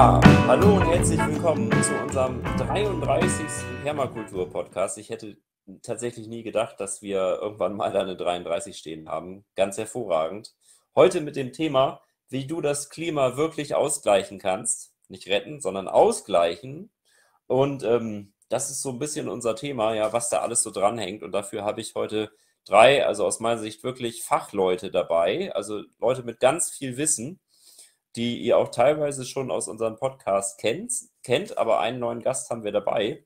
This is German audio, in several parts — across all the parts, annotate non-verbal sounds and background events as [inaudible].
Ja, hallo und herzlich willkommen zu unserem 33. Permakultur-Podcast. Ich hätte tatsächlich nie gedacht, dass wir irgendwann mal eine 33 stehen haben. Ganz hervorragend. Heute mit dem Thema, wie du das Klima wirklich ausgleichen kannst. Nicht retten, sondern ausgleichen. Und ähm, das ist so ein bisschen unser Thema, ja, was da alles so dranhängt. Und dafür habe ich heute drei, also aus meiner Sicht wirklich Fachleute dabei, also Leute mit ganz viel Wissen, die ihr auch teilweise schon aus unserem Podcast kennt, kennt aber einen neuen Gast haben wir dabei.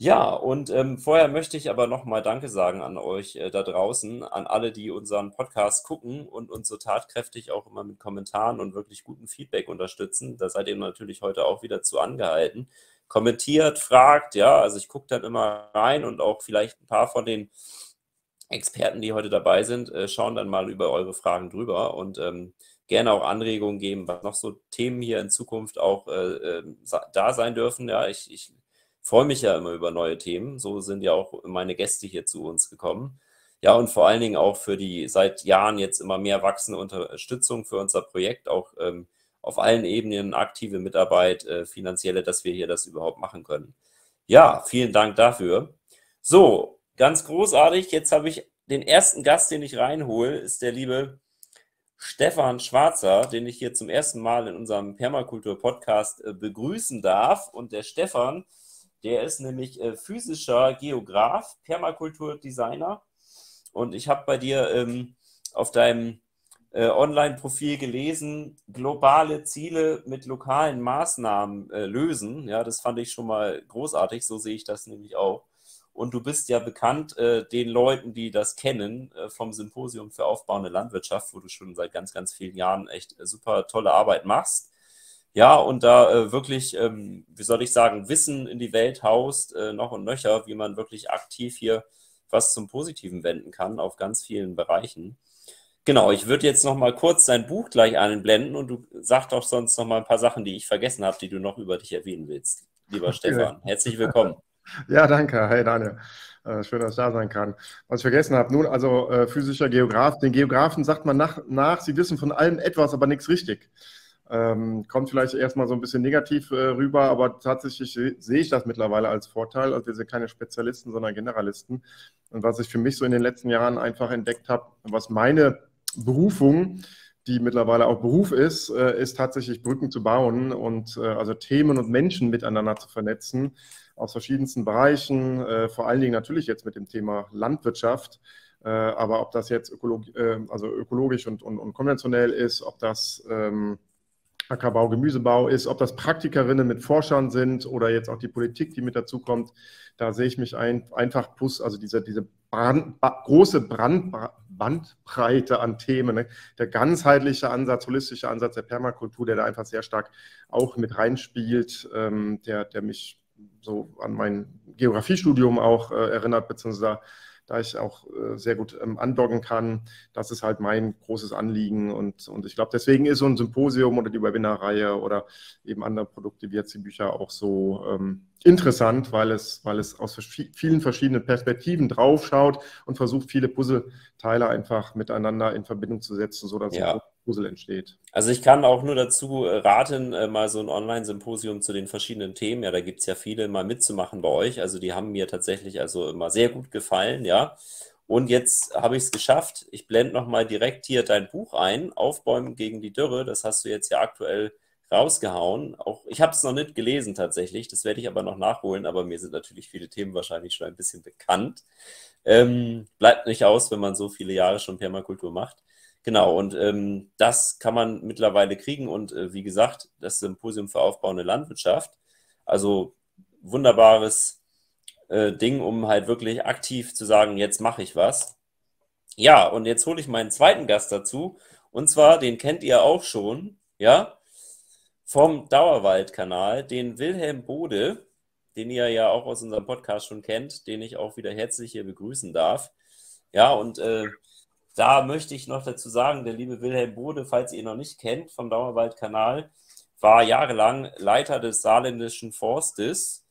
Ja, und ähm, vorher möchte ich aber nochmal Danke sagen an euch äh, da draußen, an alle, die unseren Podcast gucken und uns so tatkräftig auch immer mit Kommentaren und wirklich gutem Feedback unterstützen. Da seid ihr natürlich heute auch wieder zu angehalten. Kommentiert, fragt, ja, also ich gucke dann immer rein und auch vielleicht ein paar von den Experten, die heute dabei sind, äh, schauen dann mal über eure Fragen drüber und ähm, gerne auch Anregungen geben, was noch so Themen hier in Zukunft auch äh, ähm, da sein dürfen. Ja, ich, ich freue mich ja immer über neue Themen. So sind ja auch meine Gäste hier zu uns gekommen. Ja, und vor allen Dingen auch für die seit Jahren jetzt immer mehr wachsende Unterstützung für unser Projekt, auch ähm, auf allen Ebenen aktive Mitarbeit, äh, finanzielle, dass wir hier das überhaupt machen können. Ja, vielen Dank dafür. So, ganz großartig. Jetzt habe ich den ersten Gast, den ich reinhole, ist der liebe Stefan Schwarzer, den ich hier zum ersten Mal in unserem Permakultur-Podcast äh, begrüßen darf. Und der Stefan der ist nämlich äh, physischer Geograf, Permakulturdesigner. Und ich habe bei dir ähm, auf deinem äh, Online-Profil gelesen, globale Ziele mit lokalen Maßnahmen äh, lösen. Ja, das fand ich schon mal großartig. So sehe ich das nämlich auch. Und du bist ja bekannt äh, den Leuten, die das kennen, äh, vom Symposium für aufbauende Landwirtschaft, wo du schon seit ganz, ganz vielen Jahren echt äh, super tolle Arbeit machst. Ja, und da äh, wirklich, ähm, wie soll ich sagen, Wissen in die Welt haust, äh, noch und nöcher, wie man wirklich aktiv hier was zum Positiven wenden kann auf ganz vielen Bereichen. Genau, ich würde jetzt noch mal kurz dein Buch gleich einblenden und du sag doch sonst noch mal ein paar Sachen, die ich vergessen habe, die du noch über dich erwähnen willst. Lieber Stefan, herzlich willkommen. [laughs] Ja, danke. Hey, Daniel. Äh, schön, dass ich da sein kann. Was ich vergessen habe, nun, also äh, physischer Geograf. Den Geografen sagt man nach, nach, sie wissen von allem etwas, aber nichts richtig. Ähm, kommt vielleicht erstmal so ein bisschen negativ äh, rüber, aber tatsächlich sehe ich das mittlerweile als Vorteil. Also wir sind keine Spezialisten, sondern Generalisten. Und was ich für mich so in den letzten Jahren einfach entdeckt habe, was meine Berufung, die mittlerweile auch Beruf ist, äh, ist tatsächlich Brücken zu bauen und äh, also Themen und Menschen miteinander zu vernetzen aus verschiedensten Bereichen, äh, vor allen Dingen natürlich jetzt mit dem Thema Landwirtschaft. Äh, aber ob das jetzt ökologi äh, also ökologisch und, und, und, konventionell ist, ob das ähm, Ackerbau, Gemüsebau ist, ob das Praktikerinnen mit Forschern sind oder jetzt auch die Politik, die mit dazukommt. Da sehe ich mich ein, einfach plus, also diese, diese Brand, ba, große Brand, Bandbreite an Themen, ne? der ganzheitliche Ansatz, holistische Ansatz der Permakultur, der da einfach sehr stark auch mit reinspielt, ähm, der, der mich so an mein Geografiestudium auch äh, erinnert, beziehungsweise da ich auch äh, sehr gut ähm, andocken kann. Das ist halt mein großes Anliegen und, und ich glaube, deswegen ist so ein Symposium oder die Webinarreihe oder eben andere Produkte wie jetzt die Bücher auch so ähm, interessant, weil es, weil es aus vielen verschiedenen Perspektiven draufschaut und versucht, viele Puzzleteile einfach miteinander in Verbindung zu setzen, sodass ja. ein Puzzle entsteht. Also ich kann auch nur dazu äh, raten, äh, mal so ein Online-Symposium zu den verschiedenen Themen, ja, da gibt es ja viele, mal mitzumachen bei euch. Also die haben mir tatsächlich also immer sehr gut gefallen, ja. Und jetzt habe ich es geschafft. Ich blende nochmal direkt hier dein Buch ein, Aufbäumen gegen die Dürre. Das hast du jetzt ja aktuell rausgehauen. Auch ich habe es noch nicht gelesen tatsächlich, das werde ich aber noch nachholen, aber mir sind natürlich viele Themen wahrscheinlich schon ein bisschen bekannt. Ähm, bleibt nicht aus, wenn man so viele Jahre schon Permakultur macht. Genau, und ähm, das kann man mittlerweile kriegen und äh, wie gesagt, das Symposium für aufbauende Landwirtschaft. Also wunderbares äh, Ding, um halt wirklich aktiv zu sagen, jetzt mache ich was. Ja, und jetzt hole ich meinen zweiten Gast dazu. Und zwar, den kennt ihr auch schon, ja, vom Dauerwaldkanal, den Wilhelm Bode, den ihr ja auch aus unserem Podcast schon kennt, den ich auch wieder herzlich hier begrüßen darf. Ja, und äh, da möchte ich noch dazu sagen, der liebe Wilhelm Bode, falls ihr ihn noch nicht kennt, vom Dauerwaldkanal, war jahrelang Leiter des saarländischen Forstes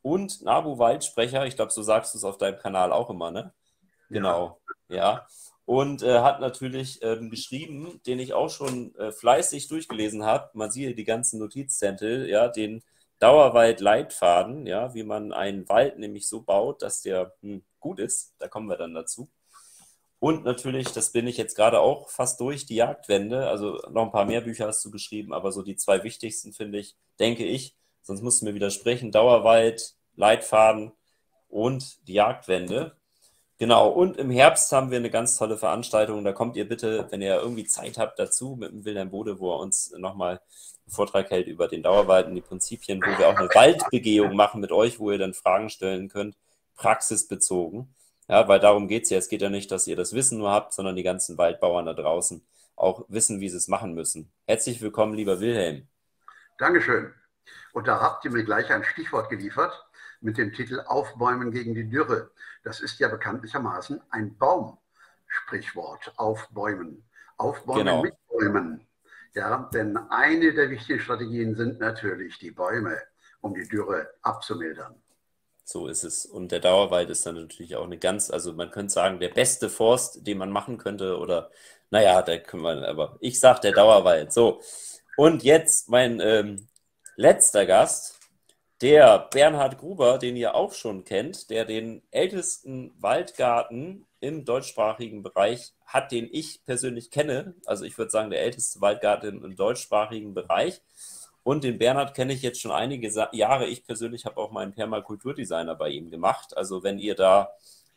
und Nabu-Waldsprecher. Ich glaube, so sagst du es auf deinem Kanal auch immer, ne? Genau, ja. ja. und äh, hat natürlich ähm, geschrieben, den ich auch schon äh, fleißig durchgelesen habe. Man sieht die ganzen Notizzettel, ja, den Dauerwald-Leitfaden, ja, wie man einen Wald nämlich so baut, dass der hm, gut ist. Da kommen wir dann dazu. Und natürlich, das bin ich jetzt gerade auch fast durch, die Jagdwende. Also noch ein paar mehr Bücher hast du geschrieben, aber so die zwei wichtigsten finde ich, denke ich, sonst musst du mir widersprechen, Dauerwald, Leitfaden und die Jagdwende. Genau, und im Herbst haben wir eine ganz tolle Veranstaltung. Da kommt ihr bitte, wenn ihr irgendwie Zeit habt, dazu mit dem Wilhelm Bode, wo er uns nochmal einen Vortrag hält über den Dauerwald und die Prinzipien, wo wir auch eine Waldbegehung machen mit euch, wo ihr dann Fragen stellen könnt, praxisbezogen. Ja, weil darum geht es ja. Es geht ja nicht, dass ihr das Wissen nur habt, sondern die ganzen Waldbauern da draußen auch wissen, wie sie es machen müssen. Herzlich willkommen, lieber Wilhelm. Dankeschön. Und da habt ihr mir gleich ein Stichwort geliefert mit dem Titel Aufbäumen gegen die Dürre. Das ist ja bekanntlichermaßen ein Baum-Sprichwort. Aufbäumen. Aufbäumen genau. mit Bäumen. Ja, denn eine der wichtigen Strategien sind natürlich die Bäume, um die Dürre abzumildern. So ist es. Und der Dauerwald ist dann natürlich auch eine ganz, also man könnte sagen, der beste Forst, den man machen könnte. Oder, naja, da können wir, aber ich sage der Dauerwald. So. Und jetzt mein ähm, letzter Gast, der Bernhard Gruber, den ihr auch schon kennt, der den ältesten Waldgarten im deutschsprachigen Bereich hat, den ich persönlich kenne. Also ich würde sagen, der älteste Waldgarten im deutschsprachigen Bereich. Und den Bernhard kenne ich jetzt schon einige Jahre. Ich persönlich habe auch meinen Permakulturdesigner bei ihm gemacht. Also wenn ihr da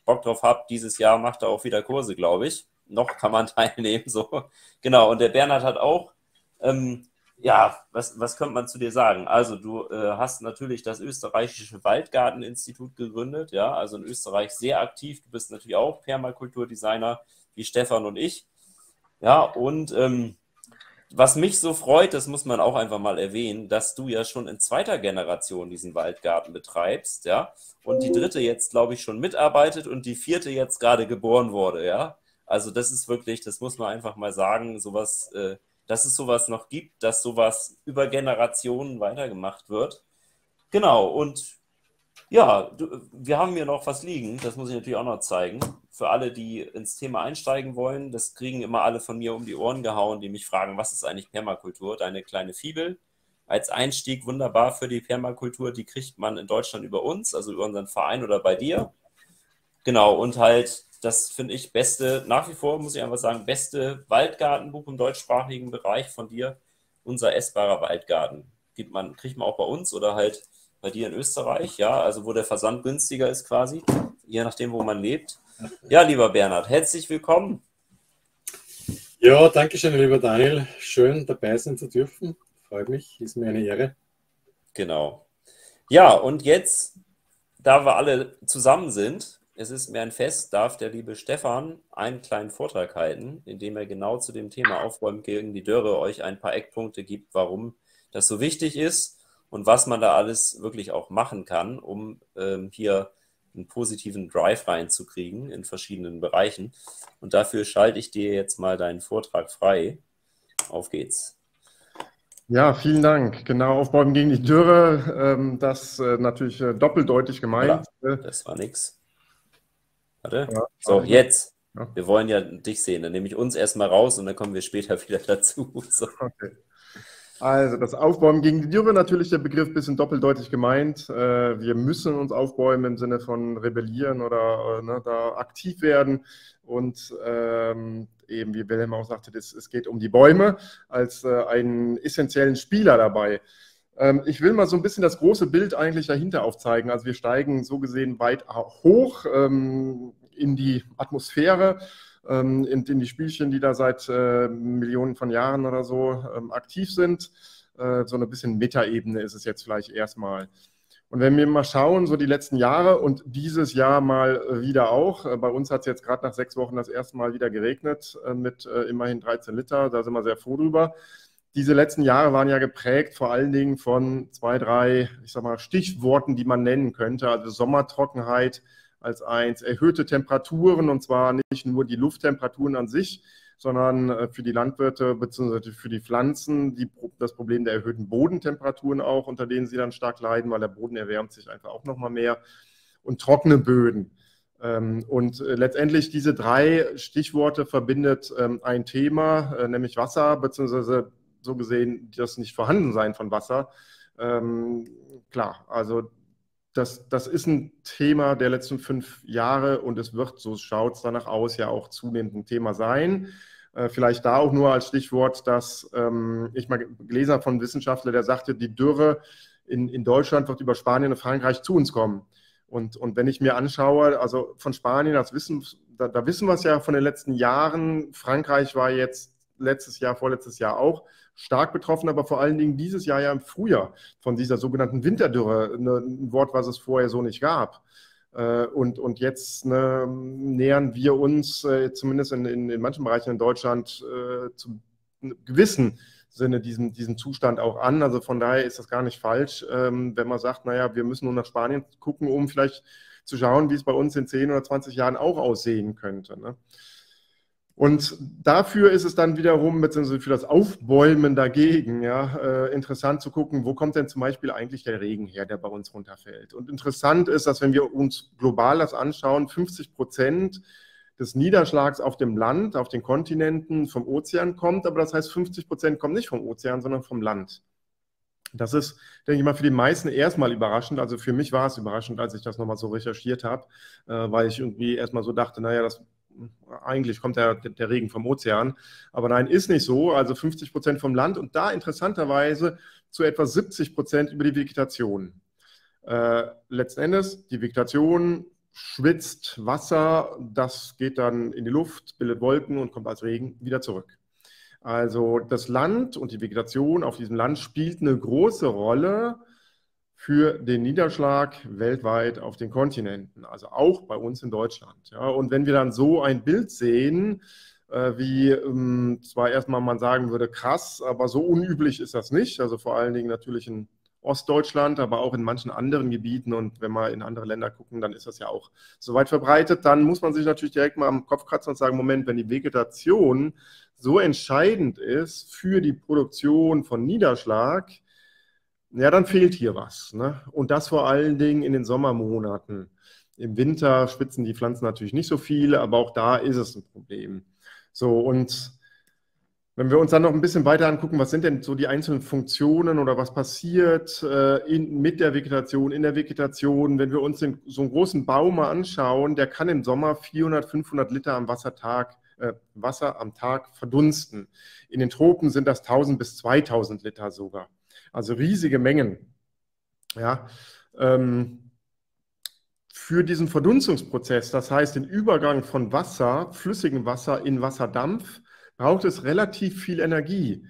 Bock drauf habt, dieses Jahr macht er auch wieder Kurse, glaube ich. Noch kann man [laughs] teilnehmen. So. Genau, und der Bernhard hat auch, ähm, ja, was, was könnte man zu dir sagen? Also du äh, hast natürlich das österreichische Waldgarteninstitut gegründet, ja, also in Österreich sehr aktiv. Du bist natürlich auch Permakulturdesigner, wie Stefan und ich. Ja, und ähm, was mich so freut, das muss man auch einfach mal erwähnen, dass du ja schon in zweiter Generation diesen Waldgarten betreibst, ja, und die dritte jetzt, glaube ich, schon mitarbeitet und die vierte jetzt gerade geboren wurde, ja. Also das ist wirklich, das muss man einfach mal sagen, sowas, äh, dass es sowas noch gibt, dass sowas über Generationen weitergemacht wird. Genau, und ja, du, wir haben hier noch was liegen, das muss ich natürlich auch noch zeigen. Für alle, die ins Thema einsteigen wollen, das kriegen immer alle von mir um die Ohren gehauen, die mich fragen, was ist eigentlich Permakultur? Deine kleine Fibel als Einstieg wunderbar für die Permakultur, die kriegt man in Deutschland über uns, also über unseren Verein oder bei dir. Genau, und halt, das finde ich beste, nach wie vor muss ich einfach sagen, beste Waldgartenbuch im deutschsprachigen Bereich von dir, unser essbarer Waldgarten. Gibt man, kriegt man auch bei uns oder halt bei dir in Österreich, ja, also wo der Versand günstiger ist quasi, je nachdem, wo man lebt. Ja, lieber Bernhard, herzlich willkommen. Ja, danke schön, lieber Daniel. Schön dabei sein zu dürfen. Freut mich, ist mir eine Ehre. Genau. Ja, und jetzt, da wir alle zusammen sind, es ist mir ein Fest, darf der liebe Stefan einen kleinen Vortrag halten, in dem er genau zu dem Thema Aufräumen gegen die Dürre euch ein paar Eckpunkte gibt, warum das so wichtig ist und was man da alles wirklich auch machen kann, um ähm, hier einen positiven Drive reinzukriegen in verschiedenen Bereichen. Und dafür schalte ich dir jetzt mal deinen Vortrag frei. Auf geht's. Ja, vielen Dank. Genau, Aufbäumen gegen die Dürre, ähm, das äh, natürlich äh, doppeldeutig gemeint. Ja, das war nix. Warte. Ja, so, jetzt. Ja. Wir wollen ja dich sehen. Dann nehme ich uns erstmal raus und dann kommen wir später [laughs] wieder dazu. So. Okay. Also das Aufbäumen gegen die Dürre, natürlich der Begriff ein bisschen doppeldeutig gemeint. Äh, wir müssen uns aufbäumen im Sinne von rebellieren oder äh, ne, da aktiv werden. Und ähm, eben, wie Wilhelm auch sagte, das, es geht um die Bäume als äh, einen essentiellen Spieler dabei. Ähm, ich will mal so ein bisschen das große Bild eigentlich dahinter aufzeigen. Also wir steigen so gesehen weit hoch ähm, in die Atmosphäre in, in, die Spielchen, die da seit äh, Millionen von Jahren oder so ähm, aktiv sind. Äh, so ein bisschen Metaebene ist es jetzt vielleicht erstmal. Und wenn wir mal schauen, so die letzten Jahre und dieses Jahr mal wieder auch, äh, bei uns hat es jetzt gerade nach sechs Wochen das erste Mal wieder geregnet mit immerhin 13 Liter, da sind wir sehr froh drüber. Diese letzten Jahre waren ja geprägt vor allen Dingen von zwei, drei, ich sag mal, Stichworten, die man nennen könnte. Also Sommertrockenheit, als eins. Erhöhte Temperaturen und zwar nicht nur die Lufttemperaturen an sich, sondern äh, für die Landwirte bzw. für die Pflanzen die, das Problem der erhöhten Bodentemperaturen auch, unter denen sie dann stark leiden, weil der Boden erwärmt sich einfach auch nochmal mehr. Und trockene Böden. Ähm, und äh, letztendlich diese drei Stichworte verbindet ähm, ein Thema, äh, nämlich Wasser, beziehungsweise so gesehen das nicht vorhandensein von Wasser. Ähm, klar, also das, das ist ein Thema der letzten fünf Jahre und es wird, so schaut es danach aus, ja auch zunehmend ein Thema sein. Äh, vielleicht da auch nur als Stichwort, dass ähm, ich mal gelesen habe von einem Wissenschaftler, der sagte, die Dürre in, in Deutschland wird über Spanien und Frankreich zu uns kommen. Und, und wenn ich mir anschaue, also von Spanien, das wissen, da, da wissen wir es ja von den letzten Jahren, Frankreich war jetzt letztes Jahr, vorletztes Jahr auch stark betroffen, aber vor allen Dingen dieses Jahr ja im Frühjahr von dieser sogenannten Winterdürre, ne, ein Wort, was es vorher so nicht gab. Äh, und, und jetzt ne, nähern wir uns, äh, zumindest in, in, in, manchen Bereichen in Deutschland, äh, zu gewissen Sinne diesen, diesen Zustand auch an. Also von daher ist das gar nicht falsch, ähm, wenn man sagt, naja, wir müssen nur nach Spanien gucken, um vielleicht zu schauen, wie es bei uns in 10 oder 20 Jahren auch aussehen könnte. Ne? Und dafür ist es dann wiederum, beziehungsweise für das Aufbäumen dagegen, ja, äh, interessant zu gucken, wo kommt denn zum Beispiel eigentlich der Regen her, der bei uns runterfällt. Und interessant ist, dass wenn wir uns global das anschauen, 50 Prozent des Niederschlags auf dem Land, auf den Kontinenten vom Ozean kommt, aber das heißt, 50 Prozent kommen nicht vom Ozean, sondern vom Land. Das ist, denke ich mal, für die meisten erstmal überraschend. Also für mich war es überraschend, als ich das nochmal so recherchiert habe, äh, weil ich irgendwie erstmal so dachte, naja, das eigentlich kommt der, der Regen vom Ozean. Aber nein, ist nicht so. Also 50 Prozent vom Land und da interessanterweise zu etwa 70 Prozent über die Vegetation. Äh, letzten Endes, die Vegetation schwitzt Wasser, das geht dann in die Luft, bildet Wolken und kommt als Regen wieder zurück. Also das Land und die Vegetation auf diesem Land spielt eine große Rolle für den Niederschlag weltweit auf den Kontinenten, also auch bei uns in Deutschland. Ja, und wenn wir dann so ein Bild sehen, äh, wie ähm, zwar erstmal man sagen würde, krass, aber so unüblich ist das nicht. Also vor allen Dingen natürlich in Ostdeutschland, aber auch in manchen anderen Gebieten. Und wenn wir in andere Länder gucken, dann ist das ja auch so weit verbreitet. Dann muss man sich natürlich direkt mal am Kopf kratzen und sagen, Moment, wenn die Vegetation so entscheidend ist für die Produktion von Niederschlag, ja, dann fehlt hier was. Ne? Und das vor allen Dingen in den Sommermonaten. Im Winter spitzen die Pflanzen natürlich nicht so viel, aber auch da ist es ein Problem. So, und wenn wir uns dann noch ein bisschen weiter angucken, was sind denn so die einzelnen Funktionen oder was passiert äh, in, mit der Vegetation, in der Vegetation, wenn wir uns den, so einen großen Baum mal anschauen, der kann im Sommer 400, 500 Liter am Wassertag, äh, Wasser am Tag verdunsten. In den Tropen sind das 1000 bis 2000 Liter sogar also riesige Mengen. Ja, ähm, für diesen Verdunstungsprozess, das heißt den Übergang von Wasser, flüssigem Wasser in Wasserdampf, braucht es relativ viel Energie.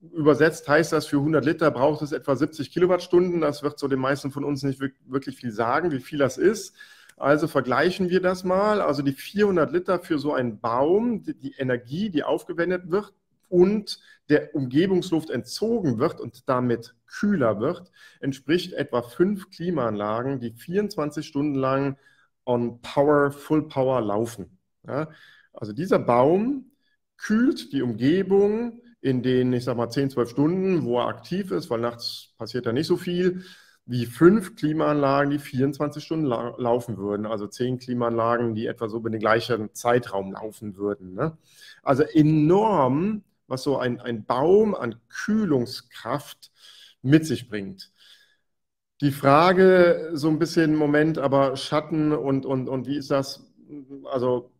Übersetzt heißt das, für 100 Liter braucht es etwa 70 Kilowattstunden. Das wird so den meisten von uns nicht wirklich viel sagen, wie viel das ist. Also vergleichen wir das mal. Also die 400 Liter für so einen Baum, die, die Energie, die aufgewendet wird, und der Umgebungsluft entzogen wird und damit kühler wird, entspricht etwa fünf Klimaanlagen, die 24 Stunden lang on Power, Full Power laufen. Ja, also dieser Baum kühlt die Umgebung in den, ich sag mal, 10, 12 Stunden, wo er aktiv ist, weil nachts passiert da nicht so viel, wie fünf Klimaanlagen, die 24 Stunden la laufen würden. Also zehn Klimaanlagen, die etwa so über den gleichen Zeitraum laufen würden. Ne? Also enorm was so ein, ein Baum an Kühlungskraft mit sich bringt. Die Frage, so ein bisschen Moment, aber Schatten und, und, und wie ist das? Also,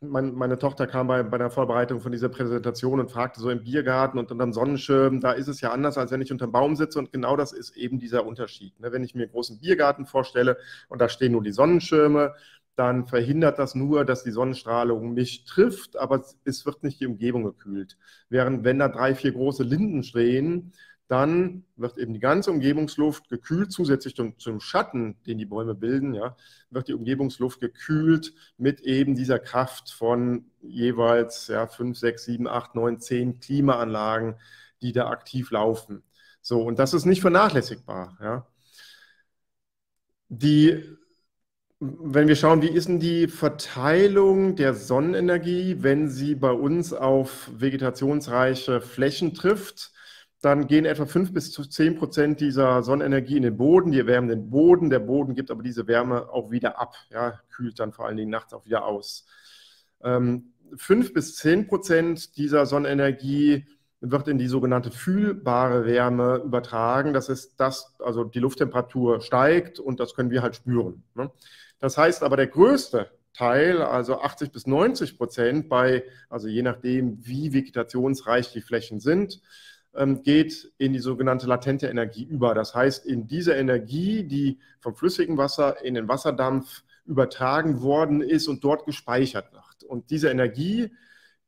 mein, meine Tochter kam bei, bei der Vorbereitung von dieser Präsentation und fragte so im Biergarten und unterm Sonnenschirm, da ist es ja anders, als wenn ich unterm Baum sitze und genau das ist eben dieser Unterschied. Ne? Wenn ich mir einen großen Biergarten vorstelle und da stehen nur die Sonnenschirme, dann verhindert das nur, dass die Sonnenstrahlung mich trifft, aber es wird nicht die Umgebung gekühlt. Während wenn da drei, vier große Linden stehen, dann wird eben die ganze Umgebungsluft gekühlt, zusätzlich zum, zum, Schatten, den die Bäume bilden, ja, wird die Umgebungsluft gekühlt mit eben dieser Kraft von jeweils ja, 5, 6, 7, 8, 9, 10 Klimaanlagen, die da aktiv laufen. So, und das ist nicht vernachlässigbar. Ja. Die wenn wir schauen, wie ist denn die Verteilung der Sonnenenergie, wenn sie bei uns auf vegetationsreiche Flächen trifft, dann gehen etwa 5 bis 10 Prozent dieser Sonnenenergie in den Boden, die erwärmen den Boden, der Boden gibt aber diese Wärme auch wieder ab, ja, kühlt dann vor allen Dingen nachts auch wieder aus. Ähm, 5 bis 10 Prozent dieser Sonnenenergie wird in die sogenannte fühlbare Wärme übertragen. Das ist das, also die Lufttemperatur steigt und das können wir halt spüren. Ne? Das heißt aber, der größte Teil, also 80 bis 90 Prozent bei, also je nachdem, wie vegetationsreich die Flächen sind, ähm, geht in die sogenannte latente Energie über. Das heißt, in diese Energie, die vom flüssigen Wasser in den Wasserdampf übertragen worden ist und dort gespeichert wird. Und diese Energie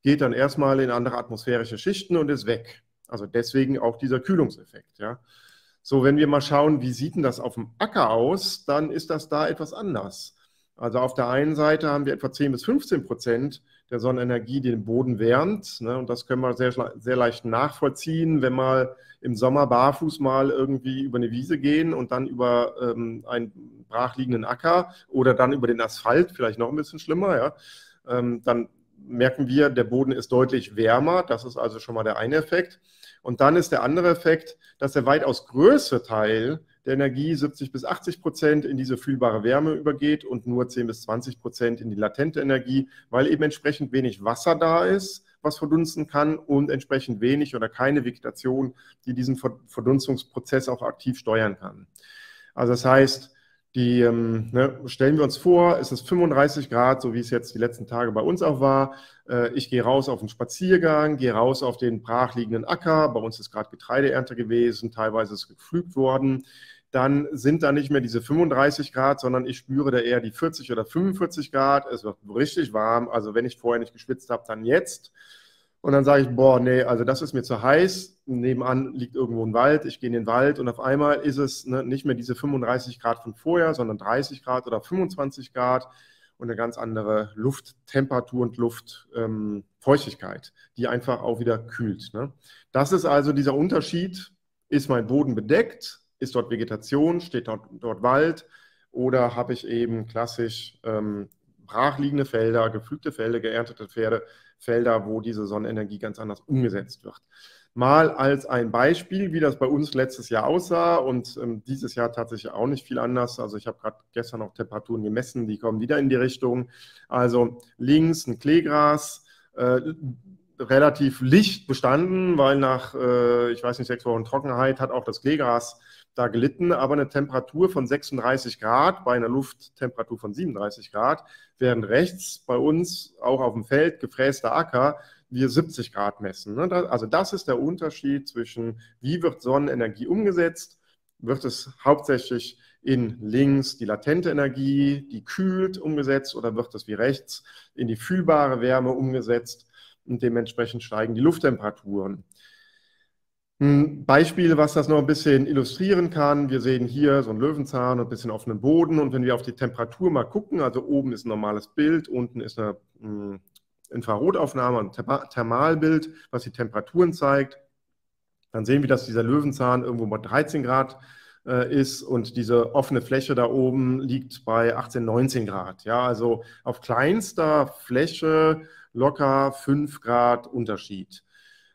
geht dann erstmal in andere atmosphärische Schichten und ist weg. Also deswegen auch dieser Kühlungseffekt. Ja. So, wenn wir mal schauen, wie sieht denn das auf dem Acker aus, dann ist das da etwas anders. Also auf der einen Seite haben wir etwa 10 bis 15 Prozent der Sonnenenergie, die den Boden wärmt. Ne? Und das können wir sehr, sehr leicht nachvollziehen, wenn wir im Sommer barfuß mal irgendwie über eine Wiese gehen und dann über ähm, einen brachliegenden Acker oder dann über den Asphalt, vielleicht noch ein bisschen schlimmer, ja, ähm, dann merken wir, der Boden ist deutlich wärmer. Das ist also schon mal der eine Effekt. Und dann ist der andere Effekt, dass der weitaus größte Teil der Energie 70 bis 80 Prozent in diese fühlbare Wärme übergeht und nur 10 bis 20 Prozent in die latente Energie, weil eben entsprechend wenig Wasser da ist, was verdunsten kann und entsprechend wenig oder keine Vegetation, die diesen Verdunstungsprozess auch aktiv steuern kann. Also das heißt, die, ähm, ne, stellen wir uns vor, es ist 35 Grad, so wie es jetzt die letzten Tage bei uns auch war. Äh, ich gehe raus auf einen Spaziergang, gehe raus auf den brachliegenden Acker. Bei uns ist gerade Getreideernte gewesen, teilweise ist gepflügt worden. Dann sind da nicht mehr diese 35 Grad, sondern ich spüre da eher die 40 oder 45 Grad. Es wird richtig warm. Also wenn ich vorher nicht geschwitzt habe, dann jetzt. Und dann sage ich, boah, nee, also das ist mir zu heiß. Nebenan liegt irgendwo ein Wald. Ich gehe in den Wald und auf einmal ist es ne, nicht mehr diese 35 Grad von vorher, sondern 30 Grad oder 25 Grad und eine ganz andere Lufttemperatur und Luftfeuchtigkeit, ähm, die einfach auch wieder kühlt. Ne? Das ist also dieser Unterschied. Ist mein Boden bedeckt? Ist dort Vegetation? Steht dort, dort Wald? Oder habe ich eben klassisch ähm, brachliegende Felder, gepflügte Felder, geerntete Pferde, Felder, wo diese Sonnenenergie ganz anders umgesetzt wird. Mal als ein Beispiel, wie das bei uns letztes Jahr aussah und ähm, dieses Jahr tatsächlich auch nicht viel anders. Also ich habe gerade gestern noch Temperaturen gemessen, die kommen wieder in die Richtung. Also links ein Kleegras, äh, relativ licht bestanden, weil nach, äh, ich weiß nicht, sechs Wochen Trockenheit hat auch das Kleegras da gelitten, aber eine Temperatur von 36 Grad bei einer Lufttemperatur von 37 Grad, während rechts bei uns auch auf dem Feld gefräster Acker wir 70 Grad messen. Ne? Also das ist der Unterschied zwischen, wie wird Sonnenenergie umgesetzt, wird es hauptsächlich in links die latente Energie, die kühlt, umgesetzt oder wird es wie rechts in die fühlbare Wärme umgesetzt und dementsprechend steigen die Lufttemperaturen. Ein Beispiel, was das noch ein bisschen illustrieren kann. Wir sehen hier so einen Löwenzahn und ein bisschen offenen Boden. Und wenn wir auf die Temperatur mal gucken, also oben ist ein normales Bild, unten ist eine hm, Infrarotaufnahme, ein Thermalbild, was die Temperaturen zeigt, dann sehen wir, dass dieser Löwenzahn irgendwo bei 13 Grad äh, ist und diese offene Fläche da oben liegt bei 18, 19 Grad. Ja, also auf kleinster Fläche locker 5 Grad Unterschied.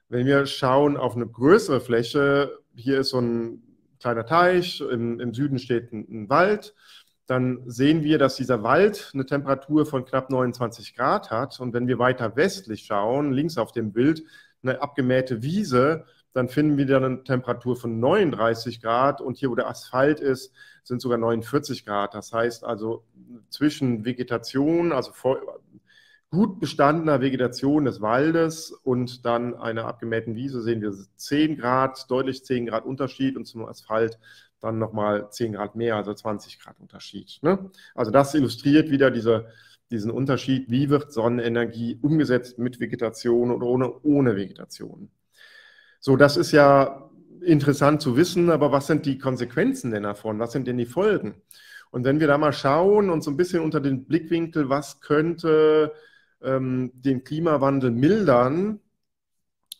Wenn wir schauen auf eine größere Fläche, hier ist so ein kleiner Teich, im, im Süden steht ein, ein, Wald, dann sehen wir, dass dieser Wald eine Temperatur von knapp 29 Grad hat. Und wenn wir weiter westlich schauen, links auf dem Bild, eine abgemähte Wiese, dann finden wir dann eine Temperatur von 39 Grad und hier, wo der Asphalt ist, sind sogar 49 Grad. Das heißt also zwischen Vegetation, also gut bestandener Vegetation des Waldes und dann einer abgemähten Wiese sehen wir 10 Grad, deutlich 10 Grad Unterschied und zum Asphalt dann nochmal 10 Grad mehr, also 20 Grad Unterschied. Ne? Also das illustriert wieder diese, diesen Unterschied, wie wird Sonnenenergie umgesetzt mit Vegetation oder ohne, ohne Vegetation. So, das ist ja interessant zu wissen, aber was sind die Konsequenzen denn davon? Was sind denn die Folgen? Und wenn wir da mal schauen und so ein bisschen unter den Blickwinkel, was könnte ähm, den Klimawandel mildern,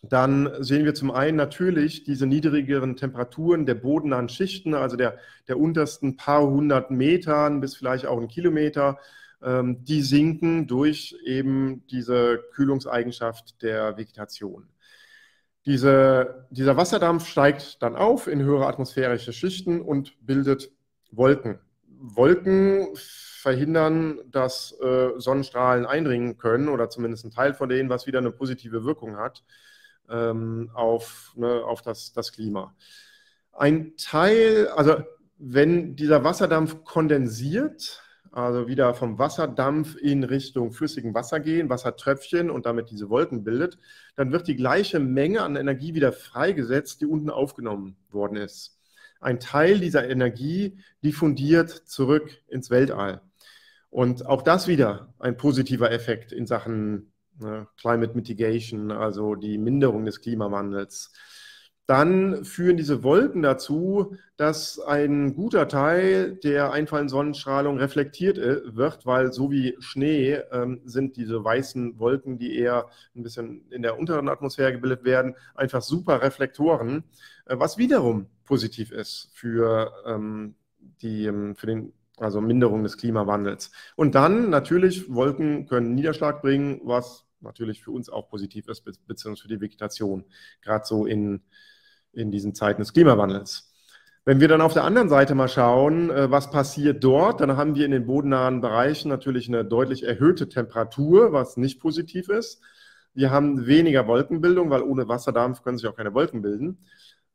dann sehen wir zum einen natürlich diese niedrigeren Temperaturen der bodennahen Schichten, also der, der untersten paar hundert Metern bis vielleicht auch einen Kilometer, ähm, die sinken durch eben diese Kühlungseigenschaft der Vegetation. Diese, dieser Wasserdampf steigt dann auf in höhere atmosphärische Schichten und bildet Wolken. Wolken verhindern, dass äh, Sonnenstrahlen eindringen können oder zumindest ein Teil von denen, was wieder eine positive Wirkung hat ähm, auf, ne, auf das, das Klima. Ein Teil, also wenn dieser Wasserdampf kondensiert, also wieder vom Wasserdampf in Richtung flüssigen Wasser gehen, Wassertröpfchen und damit diese Wolken bildet, dann wird die gleiche Menge an Energie wieder freigesetzt, die unten aufgenommen worden ist. Ein Teil dieser Energie diffundiert zurück ins Weltall. Und auch das wieder ein positiver Effekt in Sachen ne, Climate Mitigation, also die Minderung des Klimawandels dann führen diese Wolken dazu, dass ein guter Teil der einfallenden Sonnenstrahlung reflektiert äh, wird, weil so wie Schnee ähm, sind diese weißen Wolken, die eher ein bisschen in der unteren Atmosphäre gebildet werden, einfach super Reflektoren, äh, was wiederum positiv ist für, ähm, die, ähm, für den also Minderung des Klimawandels. Und dann natürlich, Wolken können Niederschlag bringen, was natürlich für uns auch positiv ist, beziehungsweise für die Vegetation. Gerade so in in diesen Zeiten des Klimawandels. Wenn wir dann auf der anderen Seite mal schauen, äh, was passiert dort, dann haben wir in den bodennahen Bereichen natürlich eine deutlich erhöhte Temperatur, was nicht positiv ist. Wir haben weniger Wolkenbildung, weil ohne Wasserdampf können sich auch keine Wolken bilden.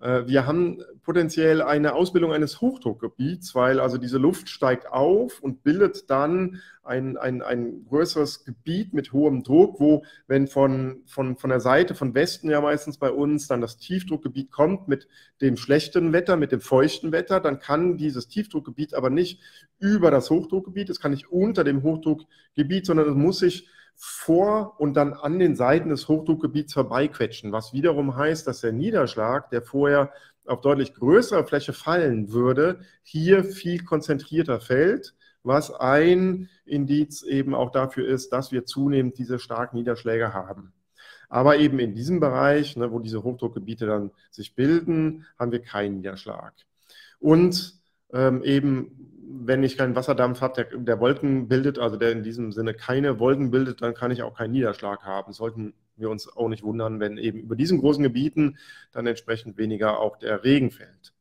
Äh, wir haben potenziell eine Ausbildung eines Hochdruckgebiets, weil also diese Luft steigt auf und bildet dann ein, ein, ein größeres Gebiet mit hohem Druck, wo, wenn von, von, von der Seite, von Westen ja meistens bei uns, dann das Tiefdruckgebiet kommt mit dem schlechten Wetter, mit dem feuchten Wetter, dann kann dieses Tiefdruckgebiet aber nicht über das Hochdruckgebiet, es kann nicht unter dem Hochdruckgebiet, sondern es muss sich vor und dann an den Seiten des Hochdruckgebiets vorbeiquetschen, was wiederum heißt, dass der Niederschlag, der vorher auf deutlich größerer Fläche fallen würde, hier viel konzentrierter fällt, was ein Indiz eben auch dafür ist, dass wir zunehmend diese starken Niederschläge haben. Aber eben in diesem Bereich, ne, wo diese Hochdruckgebiete dann sich bilden, haben wir keinen Niederschlag. Und ähm, eben wenn ich keinen Wasserdampf habe, der, der, Wolken bildet, also der in diesem Sinne keine Wolken bildet, dann kann ich auch keinen Niederschlag haben. Sollten wir uns auch nicht wundern, wenn eben über diesen großen Gebieten dann entsprechend weniger auch der Regen fällt.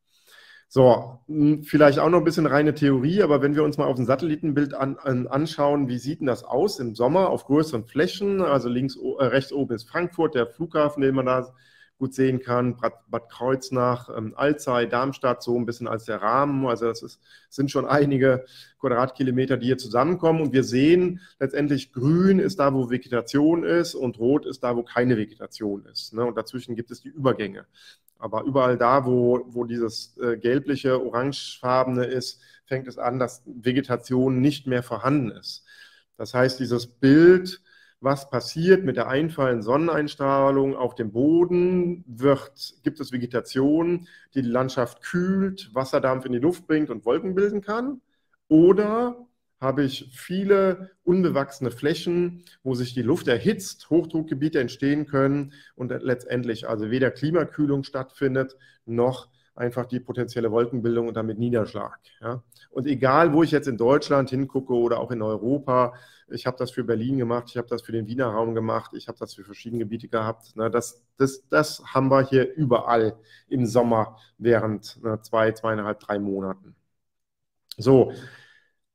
So, vielleicht auch noch ein bisschen reine Theorie, aber wenn wir uns mal auf ein Satellitenbild an, an, anschauen, wie sieht denn das aus im Sommer auf größeren Flächen? Also links, äh, rechts oben ist Frankfurt, der Flughafen, den man da gut sehen kann. Bad, Bad Kreuznach, ähm, Alzey, Darmstadt so ein bisschen als der Rahmen. Also das ist, sind schon einige Quadratkilometer, die hier zusammenkommen. Und wir sehen letztendlich, grün ist da, wo Vegetation ist und rot ist da, wo keine Vegetation ist. Ne? Und dazwischen gibt es die Übergänge. Aber überall da, wo, wo dieses äh, gelbliche, orangefarbene ist, fängt es an, dass Vegetation nicht mehr vorhanden ist. Das heißt, dieses Bild was passiert mit der einfallenden Sonneneinstrahlung auf dem Boden, wird, gibt es Vegetation, die die Landschaft kühlt, Wasserdampf in die Luft bringt und Wolken bilden kann? Oder habe ich viele unbewachsene Flächen, wo sich die Luft erhitzt, Hochdruckgebiete entstehen können und letztendlich also weder Klimakühlung stattfindet, noch einfach die potenzielle Wolkenbildung und damit Niederschlag. Ja. Und egal, wo ich jetzt in Deutschland hingucke oder auch in Europa, ich habe das für Berlin gemacht, ich habe das für den Wiener Raum gemacht, ich habe das für verschiedene Gebiete gehabt. Na, das, das, das haben wir hier überall im Sommer während na, zwei, zweieinhalb, drei Monaten. So,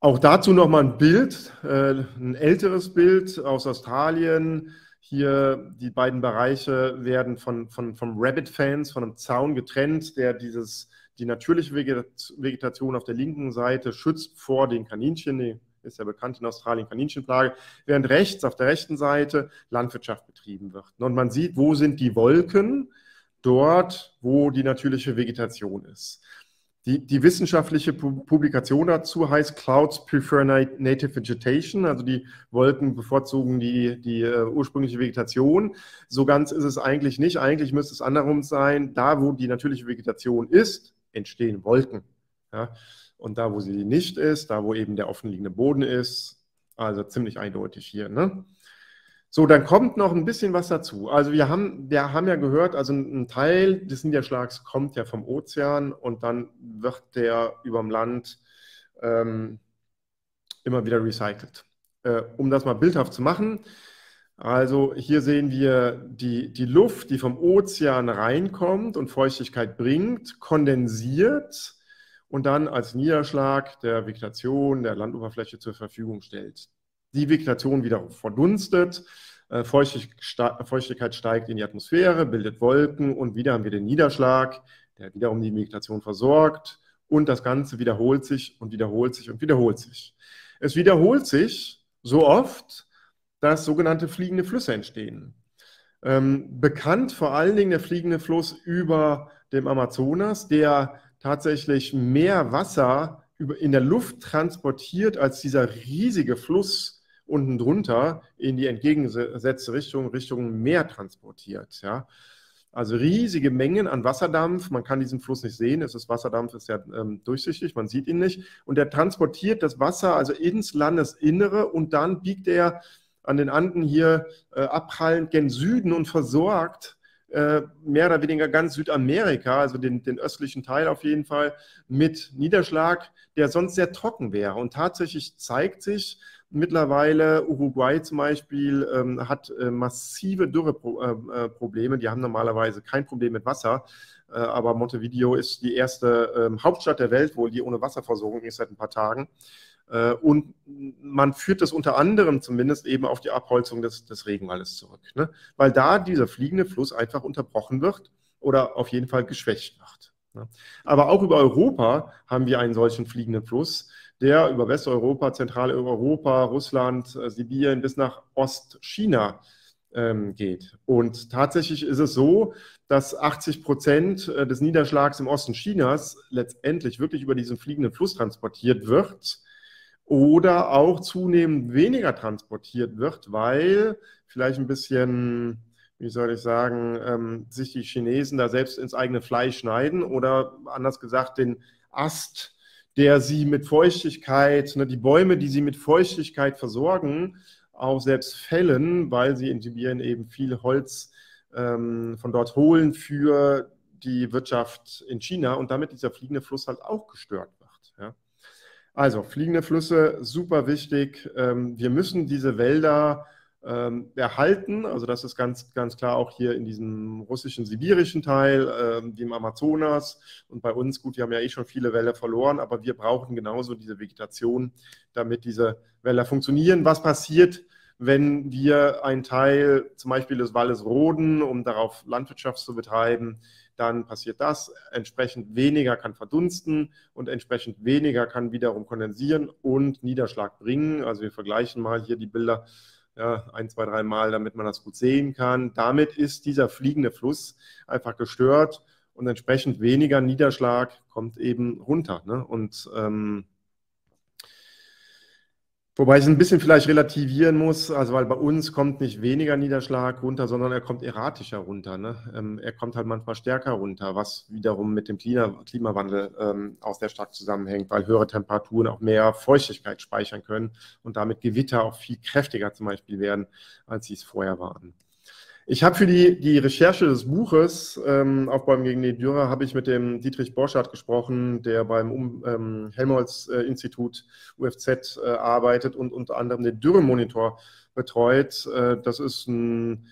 auch dazu nochmal ein Bild, äh, ein älteres Bild aus Australien. Hier die beiden Bereiche werden von, von, vom Rabbit-Fans, von einem Zaun getrennt, der dieses, die natürliche Vegetation auf der linken Seite schützt vor den Kaninchen, die ist ja bekannt in Australien, Kaninchenplage, während rechts auf der rechten Seite Landwirtschaft betrieben wird. Und man sieht, wo sind die Wolken? Dort, wo die natürliche Vegetation ist. Die, die, wissenschaftliche Publikation dazu heißt Clouds Prefer Native Vegetation, also die Wolken bevorzugen die, die uh, ursprüngliche Vegetation. So ganz ist es eigentlich nicht. Eigentlich müsste es andersrum sein. Da, wo die natürliche Vegetation ist, entstehen Wolken. Ja? Und da, wo sie nicht ist, da, wo eben der offenliegende Boden ist, also ziemlich eindeutig hier. Ne? So, dann kommt noch ein bisschen was dazu. Also wir haben, wir haben ja gehört, also ein Teil des Niederschlags kommt ja vom Ozean und dann wird der über dem Land ähm, immer wieder recycelt. Äh, um das mal bildhaft zu machen, Also hier sehen wir die, die Luft, die vom Ozean reinkommt und Feuchtigkeit bringt, kondensiert und dann als Niederschlag der Vegetation, der Landoberfläche zur Verfügung stellt. Die Vegetation wieder verdunstet, äh, Feuchtigkeit steigt in die Atmosphäre, bildet Wolken und wieder haben wir den Niederschlag, der wiederum die Vegetation versorgt und das Ganze wiederholt sich und wiederholt sich und wiederholt sich. Es wiederholt sich so oft, dass sogenannte fliegende Flüsse entstehen. Ähm, bekannt vor allen Dingen der fliegende Fluss über dem Amazonas, der tatsächlich mehr Wasser in der Luft transportiert als dieser riesige Fluss unten drunter in die entgegengesetzte Richtung, Richtung Meer transportiert. Ja. Also riesige Mengen an Wasserdampf. Man kann diesen Fluss nicht sehen. Es ist Wasserdampf, ist ja ähm, durchsichtig, man sieht ihn nicht. Und er transportiert das Wasser also ins Landesinnere und dann biegt er an den Anden hier äh, abprallend gen Süden und versorgt äh, mehr oder weniger ganz Südamerika, also den, den östlichen Teil auf jeden Fall, mit Niederschlag, der sonst sehr trocken wäre. Und tatsächlich zeigt sich mittlerweile, Uruguay zum Beispiel ähm, hat äh, massive Dürreprobleme. Äh, äh die haben normalerweise kein Problem mit Wasser. Äh, aber Montevideo ist die erste ähm, Hauptstadt der Welt, wo die ohne Wasserversorgung ist seit ein paar Tagen. Äh, und man führt das unter anderem zumindest eben auf die Abholzung des, des Regenwaldes zurück, ne? weil da dieser fliegende Fluss einfach unterbrochen wird oder auf jeden Fall geschwächt wird. Ne? Aber auch über Europa haben wir einen solchen fliegenden Fluss, der über Westeuropa, Zentraleuropa, Russland, äh, Sibirien bis nach Ostchina ähm, geht. Und tatsächlich ist es so, dass 80 Prozent äh, des Niederschlags im Osten Chinas letztendlich wirklich über diesen fliegenden Fluss transportiert wird oder auch zunehmend weniger transportiert wird, weil vielleicht ein bisschen, wie soll ich sagen, ähm, sich die Chinesen da selbst ins eigene Fleisch schneiden oder anders gesagt den Ast, der sie mit Feuchtigkeit, ne, die Bäume, die sie mit Feuchtigkeit versorgen, auch selbst fällen, weil sie in Sibirien eben viel Holz ähm, von dort holen für die Wirtschaft in China und damit dieser fliegende Fluss halt auch gestört wird. Ja. Also fliegende Flüsse, super wichtig. Ähm, wir müssen diese Wälder ähm, erhalten. Also das ist ganz, ganz klar auch hier in diesem russischen, sibirischen Teil, ähm, im Amazonas. Und bei uns, gut, wir haben ja eh schon viele Wälder verloren, aber wir brauchen genauso diese Vegetation, damit diese Wälder funktionieren. Was passiert, wenn wir einen Teil zum Beispiel des Waldes roden, um darauf Landwirtschaft zu betreiben? dann passiert das. Entsprechend weniger kann verdunsten und entsprechend weniger kann wiederum kondensieren und Niederschlag bringen. Also wir vergleichen mal hier die Bilder ja, ein, zwei, drei Mal, damit man das gut sehen kann. Damit ist dieser fliegende Fluss einfach gestört und entsprechend weniger Niederschlag kommt eben runter. Ne? Und ähm, Wobei ich es ein bisschen vielleicht relativieren muss, also weil bei uns kommt nicht weniger Niederschlag runter, sondern er kommt erratischer runter. Ne? Ähm, er kommt halt manchmal stärker runter, was wiederum mit dem Klima Klimawandel ähm, auch sehr stark zusammenhängt, weil höhere Temperaturen auch mehr Feuchtigkeit speichern können und damit Gewitter auch viel kräftiger zum Beispiel werden, als sie es vorher waren. Ich habe für die, die Recherche des Buches ähm, Aufbäumen gegen die Dürre habe ich mit dem Dietrich Borschardt gesprochen, der beim um, ähm, Helmholtz-Institut UFZ äh, arbeitet und unter anderem den Dürremonitor betreut. Äh, das ist ein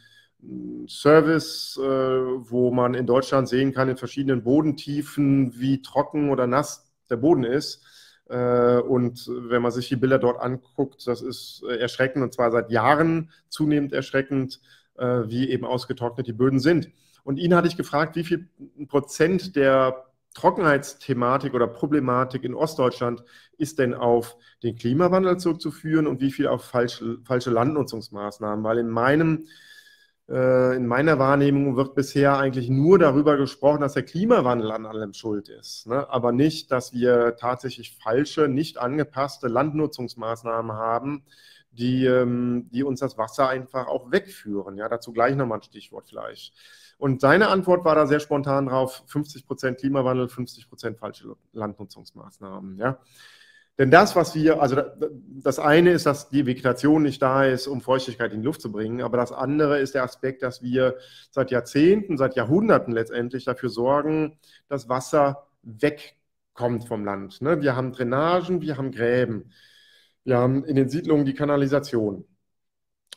Service, äh, wo man in Deutschland sehen kann, in verschiedenen Bodentiefen, wie trocken oder nass der Boden ist. Äh, und wenn man sich die Bilder dort anguckt, das ist äh, erschreckend und zwar seit Jahren zunehmend erschreckend äh, wie eben ausgetrocknet die Böden sind. Und ihn hatte ich gefragt, wie viel Prozent der Trockenheitsthematik oder Problematik in Ostdeutschland ist denn auf den Klimawandel zurückzuführen und wie viel auf falsche, falsche Landnutzungsmaßnahmen? Weil in meinem äh, in meiner Wahrnehmung wird bisher eigentlich nur darüber gesprochen, dass der Klimawandel an allem schuld ist, ne? aber nicht, dass wir tatsächlich falsche, nicht angepasste Landnutzungsmaßnahmen haben, die, ähm, die uns das Wasser einfach auch wegführen. Ja, dazu gleich nochmal ein Stichwort vielleicht. Und seine Antwort war da sehr spontan drauf, 50 Prozent Klimawandel, 50 Prozent falsche Landnutzungsmaßnahmen. Ja. Denn das, was wir, also das eine ist, dass die Vegetation nicht da ist, um Feuchtigkeit in die Luft zu bringen, aber das andere ist der Aspekt, dass wir seit Jahrzehnten, seit Jahrhunderten letztendlich dafür sorgen, dass Wasser wegkommt vom Land. Ne. Wir haben Drainagen, wir haben Gräben. Wir haben in den Siedlungen die Kanalisation.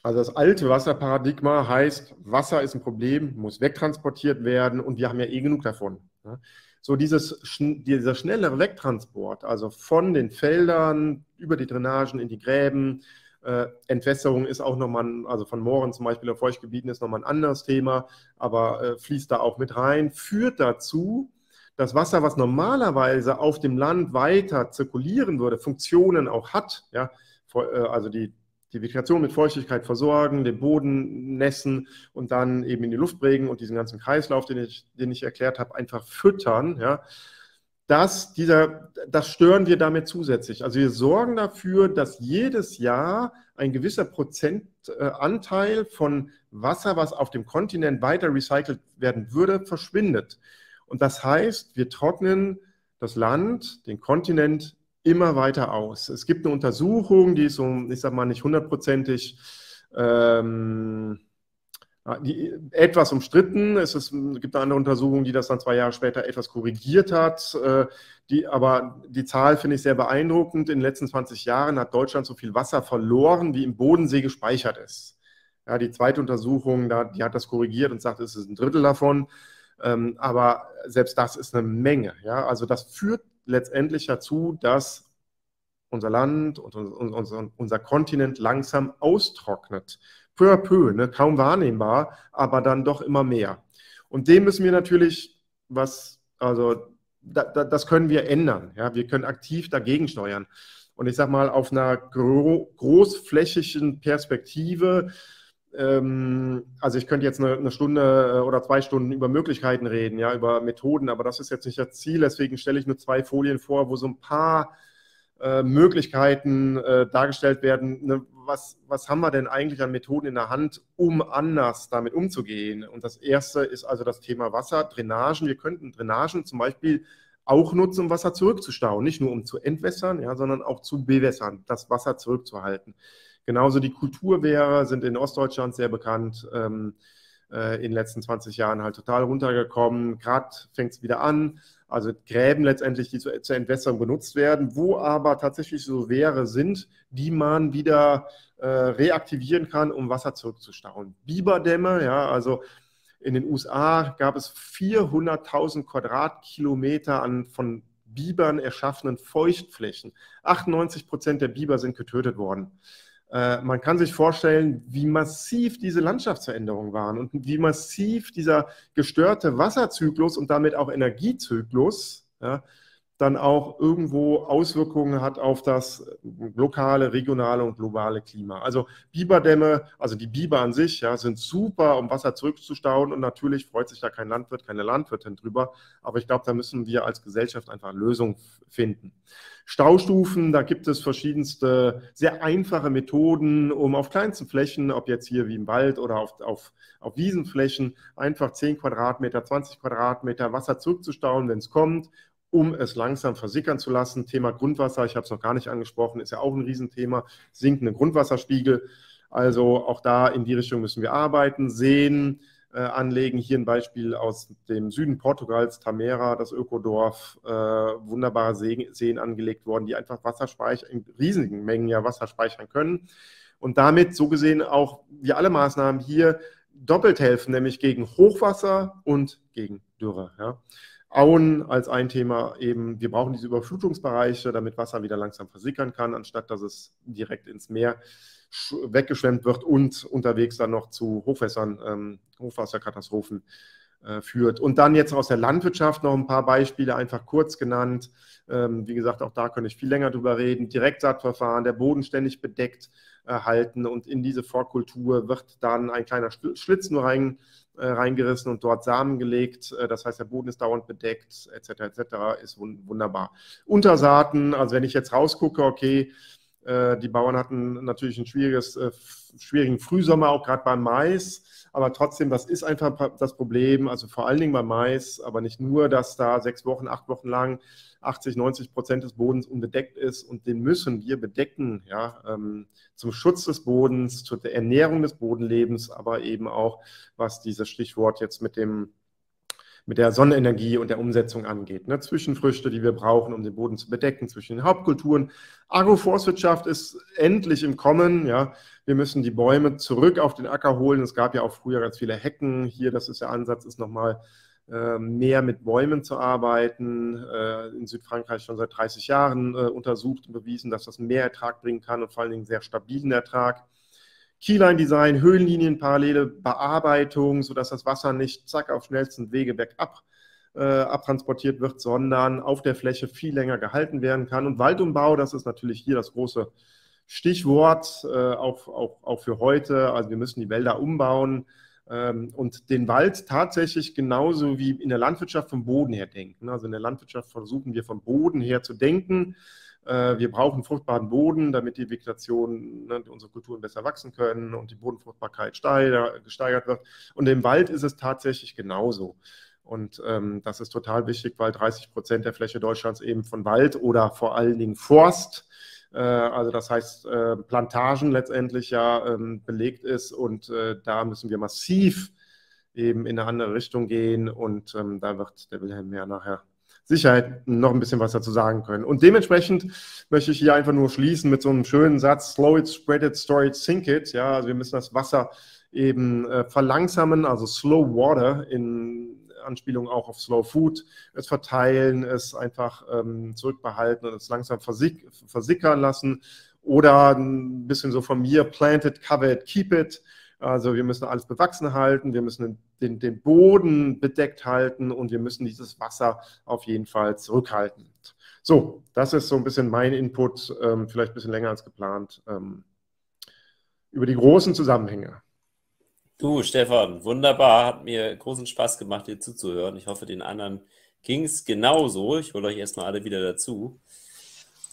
Also das alte Wasserparadigma heißt, Wasser ist ein Problem, muss wegtransportiert werden und wir haben ja eh genug davon. So dieses, dieser schnellere Wegtransport, also von den Feldern über die Drainagen in die Gräben, äh, Entwässerung ist auch nochmal, also von Mooren zum Beispiel auf Feuchtgebieten ist nochmal ein anderes Thema, aber äh, fließt da auch mit rein, führt dazu, dass Wasser, was normalerweise auf dem Land weiter zirkulieren würde, Funktionen auch hat, ja, äh, also die, die Vegetation mit Feuchtigkeit versorgen, den Boden nässen und dann eben in die Luft bringen und diesen ganzen Kreislauf, den ich, den ich erklärt habe, einfach füttern, ja, dass dieser, das stören wir damit zusätzlich. Also wir sorgen dafür, dass jedes Jahr ein gewisser Prozentanteil von Wasser, was auf dem Kontinent weiter recycelt werden würde, verschwindet. Und das heißt, wir trocknen das Land, den Kontinent immer weiter aus. Es gibt eine Untersuchung, die ist so, ich sag mal, nicht hundertprozentig ähm, die, etwas umstritten. Es, ist, gibt eine andere Untersuchung, die das dann zwei Jahre später etwas korrigiert hat. Äh, die, aber die Zahl finde ich sehr beeindruckend. In den letzten 20 Jahren hat Deutschland so viel Wasser verloren, wie im Bodensee gespeichert ist. Ja, die zweite Untersuchung, da, die hat das korrigiert und sagt, es ist ein Drittel davon. Ähm, aber selbst das ist eine Menge. Ja? Also das führt letztendlich dazu, dass unser Land und unser, unser Kontinent langsam austrocknet peu à peu, ne, kaum wahrnehmbar, aber dann doch immer mehr. Und dem müssen wir natürlich was, also da, da, das können wir ändern. Ja? Wir können aktiv dagegen steuern. Und ich sage mal, auf einer gro großflächigen Perspektive, also ich könnte jetzt eine, eine, Stunde äh, oder zwei Stunden über Möglichkeiten reden, ja, über Methoden, aber das ist jetzt nicht das Ziel. Deswegen stelle ich nur zwei Folien vor, wo so ein paar äh, Möglichkeiten äh, dargestellt werden. Ne, was, was haben wir denn eigentlich an Methoden in der Hand, um anders damit umzugehen? Und das erste ist also das Thema Wasser, Drainagen. Wir könnten Drainagen zum Beispiel auch nutzen, um Wasser zurückzustauen. Nicht nur um zu entwässern, ja, sondern auch zu bewässern, das Wasser zurückzuhalten. Genauso die Kulturwehre sind in Ostdeutschland sehr bekannt. Ähm, äh, in den letzten 20 Jahren halt total runtergekommen. Gerade fängt es wieder an. Also Gräben letztendlich, die zur, zur, Entwässerung benutzt werden, wo aber tatsächlich so Wehre sind, die man wieder äh, reaktivieren kann, um Wasser zurückzustauen. Biberdämme, ja, also in den USA gab es 400.000 Quadratkilometer an von Bibern erschaffenen Feuchtflächen. 98 Prozent der Biber sind getötet worden. Äh, man kann sich vorstellen, wie massiv diese Landschaftsveränderungen waren und wie massiv dieser gestörte Wasserzyklus und damit auch Energiezyklus ja, dann auch irgendwo Auswirkungen hat auf das lokale, regionale und globale Klima. Also Biberdämme, also die Biber an sich, ja, sind super, um Wasser zurückzustauen und natürlich freut sich da kein Landwirt, keine Landwirtin drüber. Aber ich glaube, da müssen wir als Gesellschaft einfach Lösungen finden. Staustufen, da gibt es verschiedenste sehr einfache Methoden, um auf kleinsten Flächen, ob jetzt hier wie im Wald oder auf, auf, auf Wiesenflächen, einfach 10 Quadratmeter, 20 Quadratmeter Wasser zurückzustauen, wenn es kommt um es langsam versickern zu lassen. Thema Grundwasser, ich habe es noch gar nicht angesprochen, ist ja auch ein Riesenthema, sinkende Grundwasserspiegel. Also auch da in die Richtung müssen wir arbeiten, sehen, äh, anlegen. Hier ein Beispiel aus dem Süden Portugals, Tamera, das Ökodorf, äh, wunderbare Seen, Seen, angelegt worden, die einfach Wasser speichern, in riesigen Mengen ja Wasser speichern können. Und damit so gesehen auch wie alle Maßnahmen hier doppelt helfen, nämlich gegen Hochwasser und gegen Dürre. Ja. Auen als ein Thema eben, wir brauchen diese Überflutungsbereiche, damit Wasser wieder langsam versickern kann, anstatt dass es direkt ins Meer weggeschwemmt wird und unterwegs dann noch zu Hochwässern, ähm, Hochwasserkatastrophen äh, führt. Und dann jetzt aus der Landwirtschaft noch ein paar Beispiele, einfach kurz genannt. Ähm, wie gesagt, auch da könnte ich viel länger drüber reden. Direktsaatverfahren, der Boden ständig bedeckt äh, halten und in diese Vorkultur wird dann ein kleiner Schlitz nur rein äh, reingerissen und dort Samen gelegt. Äh, das heißt, der Boden ist dauernd bedeckt, etc. etc. ist wunderbar. Untersaaten, also wenn ich jetzt rausgucke, okay, äh, die Bauern hatten natürlich einen schwieriges, schwierigen Frühsommer, auch gerade beim Mais. Aber trotzdem, das ist einfach das Problem, also vor allen Dingen beim Mais, aber nicht nur, dass da sechs Wochen, acht Wochen lang 80, 90 Prozent des Bodens unbedeckt ist und den müssen wir bedecken, ja, ähm, zum Schutz des Bodens, zur Ernährung des Bodenlebens, aber eben auch, was dieses Stichwort jetzt mit dem mit der Sonnenenergie und der Umsetzung angeht. Ne? Zwischenfrüchte, die wir brauchen, um den Boden zu bedecken, zwischen den Hauptkulturen. Agroforstwirtschaft ist endlich im Kommen. Ja? Wir müssen die Bäume zurück auf den Acker holen. Es gab ja auch früher ganz viele Hecken. Hier, das ist der Ansatz, ist nochmal äh, mehr mit Bäumen zu arbeiten. Äh, in Südfrankreich schon seit 30 Jahren äh, untersucht und bewiesen, dass das mehr Ertrag bringen kann und vor allen Dingen sehr stabilen Ertrag. Keyline-Design, Höhenlinien, parallele Bearbeitung, sodass das Wasser nicht zack auf schnellsten Wege bergab äh, abtransportiert wird, sondern auf der Fläche viel länger gehalten werden kann. Und Waldumbau, das ist natürlich hier das große Stichwort, äh, auch, auch, auch für heute. Also wir müssen die Wälder umbauen ähm, und den Wald tatsächlich genauso wie in der Landwirtschaft vom Boden her denken. Also in der Landwirtschaft versuchen wir vom Boden her zu denken wir brauchen fruchtbaren Boden, damit die Vegetation, ne, unsere Kulturen besser wachsen können und die Bodenfruchtbarkeit gesteigert wird. Und im Wald ist es tatsächlich genauso. Und ähm, das ist total wichtig, weil 30 Prozent der Fläche Deutschlands eben von Wald oder vor allen Dingen Forst, äh, also das heißt äh, Plantagen letztendlich ja ähm, belegt ist. Und äh, da müssen wir massiv eben in eine andere Richtung gehen. Und ähm, da wird der Wilhelm ja nachher Sicherheit noch ein bisschen was dazu sagen können. Und dementsprechend möchte ich hier einfach nur schließen mit so einem schönen Satz, slow it, spread it, store it, sink it. Ja, also wir müssen das Wasser eben äh, verlangsamen, also slow water in Anspielung auch auf Slow Food, es verteilen, es einfach ähm, zurückbehalten und es langsam versick versickern lassen. Oder ein bisschen so von mir, plant it, cover it, keep it. Also wir müssen alles bewachsen halten, wir müssen den, den Boden bedeckt halten und wir müssen dieses Wasser auf jeden Fall zurückhalten. So, das ist so ein bisschen mein Input, ähm, vielleicht ein bisschen länger als geplant, ähm, über die großen Zusammenhänge. Du, Stefan, wunderbar. Hat mir großen Spaß gemacht, dir zuzuhören. Ich hoffe, den anderen Kings genauso. Ich hole euch erstmal alle wieder dazu.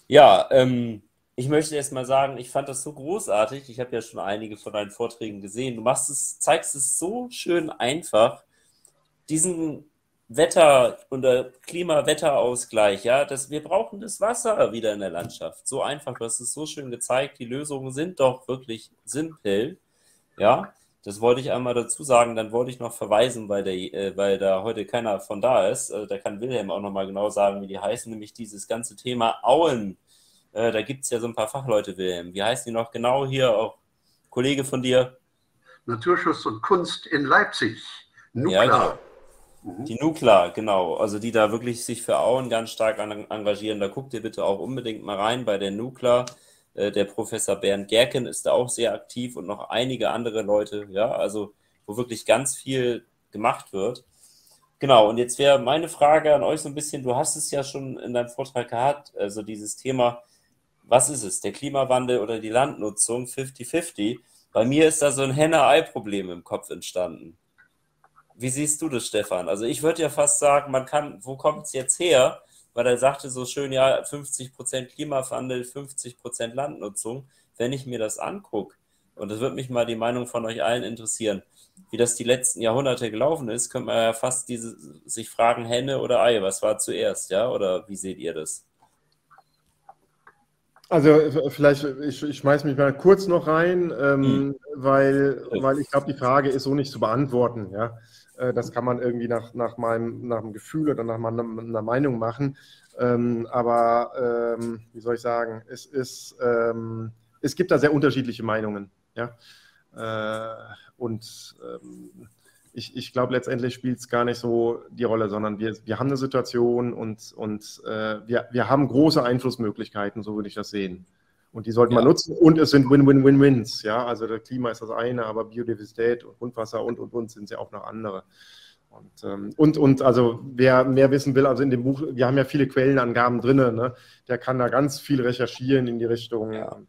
Ja, ähm, ich möchte erst mal sagen, ich fand das so großartig. Ich habe ja schon einige von deinen Vorträgen gesehen. Du machst es, zeigst es so schön einfach, diesen Wetter- oder Klima-Wetterausgleich, ja, dass wir brauchen das Wasser wieder in der Landschaft. So einfach, du hast es so schön gezeigt. Die Lösungen sind doch wirklich simpel, ja. Das wollte ich einmal dazu sagen. Dann wollte ich noch verweisen, weil, der, äh, weil da heute keiner von da ist. Äh, da kann Wilhelm auch noch mal genau sagen, wie die heißen, nämlich dieses ganze Thema Auen äh, da gibt es ja so ein paar Fachleute, Wilhelm. Wie heißen die noch genau hier? Auch Kollege von dir? Naturschutz und Kunst in Leipzig. Nukla. Ja, genau. Mhm. Die Nukla, genau. Also die da wirklich sich für Auen ganz stark engagieren. Da guckt ihr bitte auch unbedingt mal rein bei der Nukla. Äh, der Professor Bernd Gerken ist da auch sehr aktiv und noch einige andere Leute, ja, also wo wirklich ganz viel gemacht wird. Genau, und jetzt wäre meine Frage an euch so ein bisschen, du hast es ja schon in deinem Vortrag gehabt, also dieses Thema was ist es, der Klimawandel oder die Landnutzung 50-50? Bei mir ist da so ein Henne-Ei-Problem im Kopf entstanden. Wie siehst du das, Stefan? Also ich würde ja fast sagen, man kann, wo kommt es jetzt her? Weil er sagte so schön, ja, 50% Klimawandel, 50% Landnutzung. Wenn ich mir das angucke, und das würde mich mal die Meinung von euch allen interessieren, wie das die letzten Jahrhunderte gelaufen ist, könnte man ja fast diese, sich fragen, Henne oder Ei, was war zuerst, ja? Oder wie seht ihr das? Also vielleicht, ich, ich schmeiße mich mal kurz noch rein, ähm, mhm. weil, weil ich glaube, die Frage ist so nicht zu beantworten. Ja? Äh, das kann man irgendwie nach, nach, meinem, nach einem Gefühl oder nach meiner, einer Meinung machen. Ähm, aber ähm, wie soll ich sagen, es, ist, ähm, es gibt da sehr unterschiedliche Meinungen. Ja? Äh, und ähm, ich, ich glaube, letztendlich spielt es gar nicht so die Rolle, sondern wir, wir haben eine Situation und, und äh, wir, wir haben große Einflussmöglichkeiten, so würde ich das sehen. Und die sollten ja. wir nutzen. Und es sind Win-Win-Win-Wins. Ja, also das Klima ist das eine, aber Biodiversität und Grundwasser und und und sind ja auch noch andere. Und, ähm, und, und also wer mehr wissen will, also in dem Buch, wir haben ja viele Quellenangaben drin, ne? der kann da ganz viel recherchieren in die Richtung. Ja.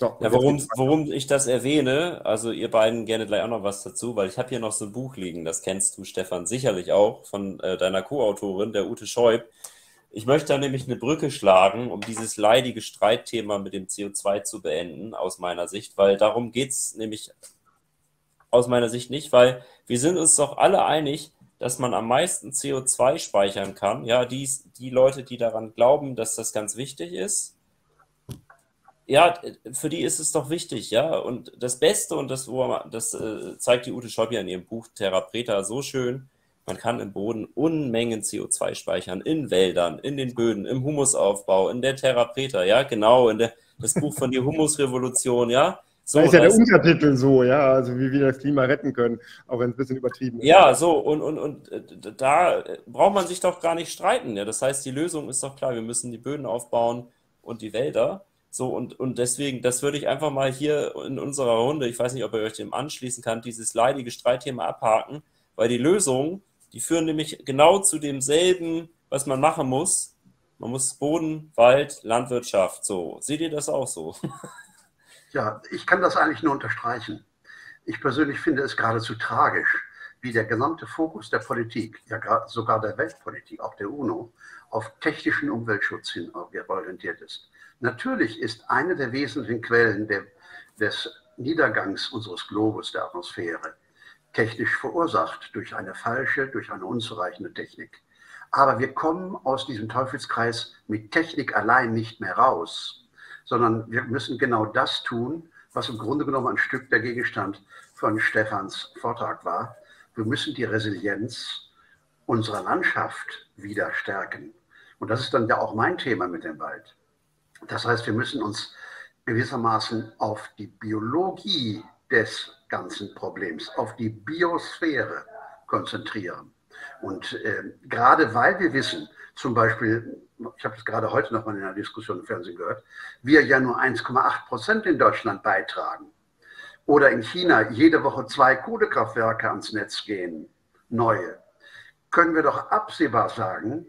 So, ja, warum, warum ich das erwähne, also ihr beiden gerne gleich auch noch was dazu, weil ich habe hier noch so ein Buch liegen, das kennst du, Stefan, sicherlich auch, von äh, deiner Co-Autorin, der Ute Scheub. Ich möchte da nämlich eine Brücke schlagen, um dieses leidige Streitthema mit dem CO2 zu beenden, aus meiner Sicht, weil darum geht es nämlich aus meiner Sicht nicht, weil wir sind uns doch alle einig, dass man am meisten CO2 speichern kann. Ja, die, die Leute, die daran glauben, dass das ganz wichtig ist, ja, für die ist es doch wichtig, ja. Und das Beste, und das, das äh, zeigt die Ute Schopp ja in ihrem Buch Therapreta so schön, Man kann im Boden Unmengen CO2 speichern, in Wäldern, in den Böden, im Humusaufbau, in der Therapreta, ja, genau, in der, das Buch von die Humusrevolution, ja. So, da ist ja der Untertitel so, ja, also wie wir das Klima retten können, auch wenn es ein bisschen übertrieben ist. Ja, so, und, und, und äh, da braucht man sich doch gar nicht streiten. Ja. Das heißt, die Lösung ist doch klar, wir müssen die Böden aufbauen und die Wälder. So, und, und deswegen, das würde ich einfach mal hier in unserer Runde, ich weiß nicht, ob ihr euch dem anschließen kann, dieses leidige Streitthema abhaken, weil die Lösung, die führen nämlich genau zu demselben, was man machen muss. Man muss Boden, Wald, Landwirtschaft, so. Seht ihr das auch so? [laughs] Ja, ich kann das eigentlich nur unterstreichen. Ich persönlich finde es geradezu tragisch, wie der gesamte Fokus der Politik, ja sogar der Weltpolitik, auch der UNO, auf technischen Umweltschutz hin orientiert ist. Natürlich ist eine der wesentlichen Quellen der, des Niedergangs unseres Globus, der Atmosphäre, technisch verursacht durch eine falsche, durch eine unzureichende Technik. Aber wir kommen aus diesem Teufelskreis mit Technik allein nicht mehr raus sondern wir müssen genau das tun, was im Grunde genommen ein Stück der Gegenstand von Stefans Vortrag war. Wir müssen die Resilienz unserer Landschaft wieder stärken. Und das ist dann ja auch mein Thema mit dem Wald. Das heißt, wir müssen uns gewissermaßen auf die Biologie des ganzen Problems, auf die Biosphäre konzentrieren. Und äh, gerade weil wir wissen, zum Beispiel ich habe es gerade heute noch mal in einer Diskussion im Fernsehen gehört, wir ja nur 1,8 Prozent in Deutschland beitragen. Oder in China jede Woche zwei Kohlekraftwerke ans Netz gehen, neue. Können wir doch absehbar sagen,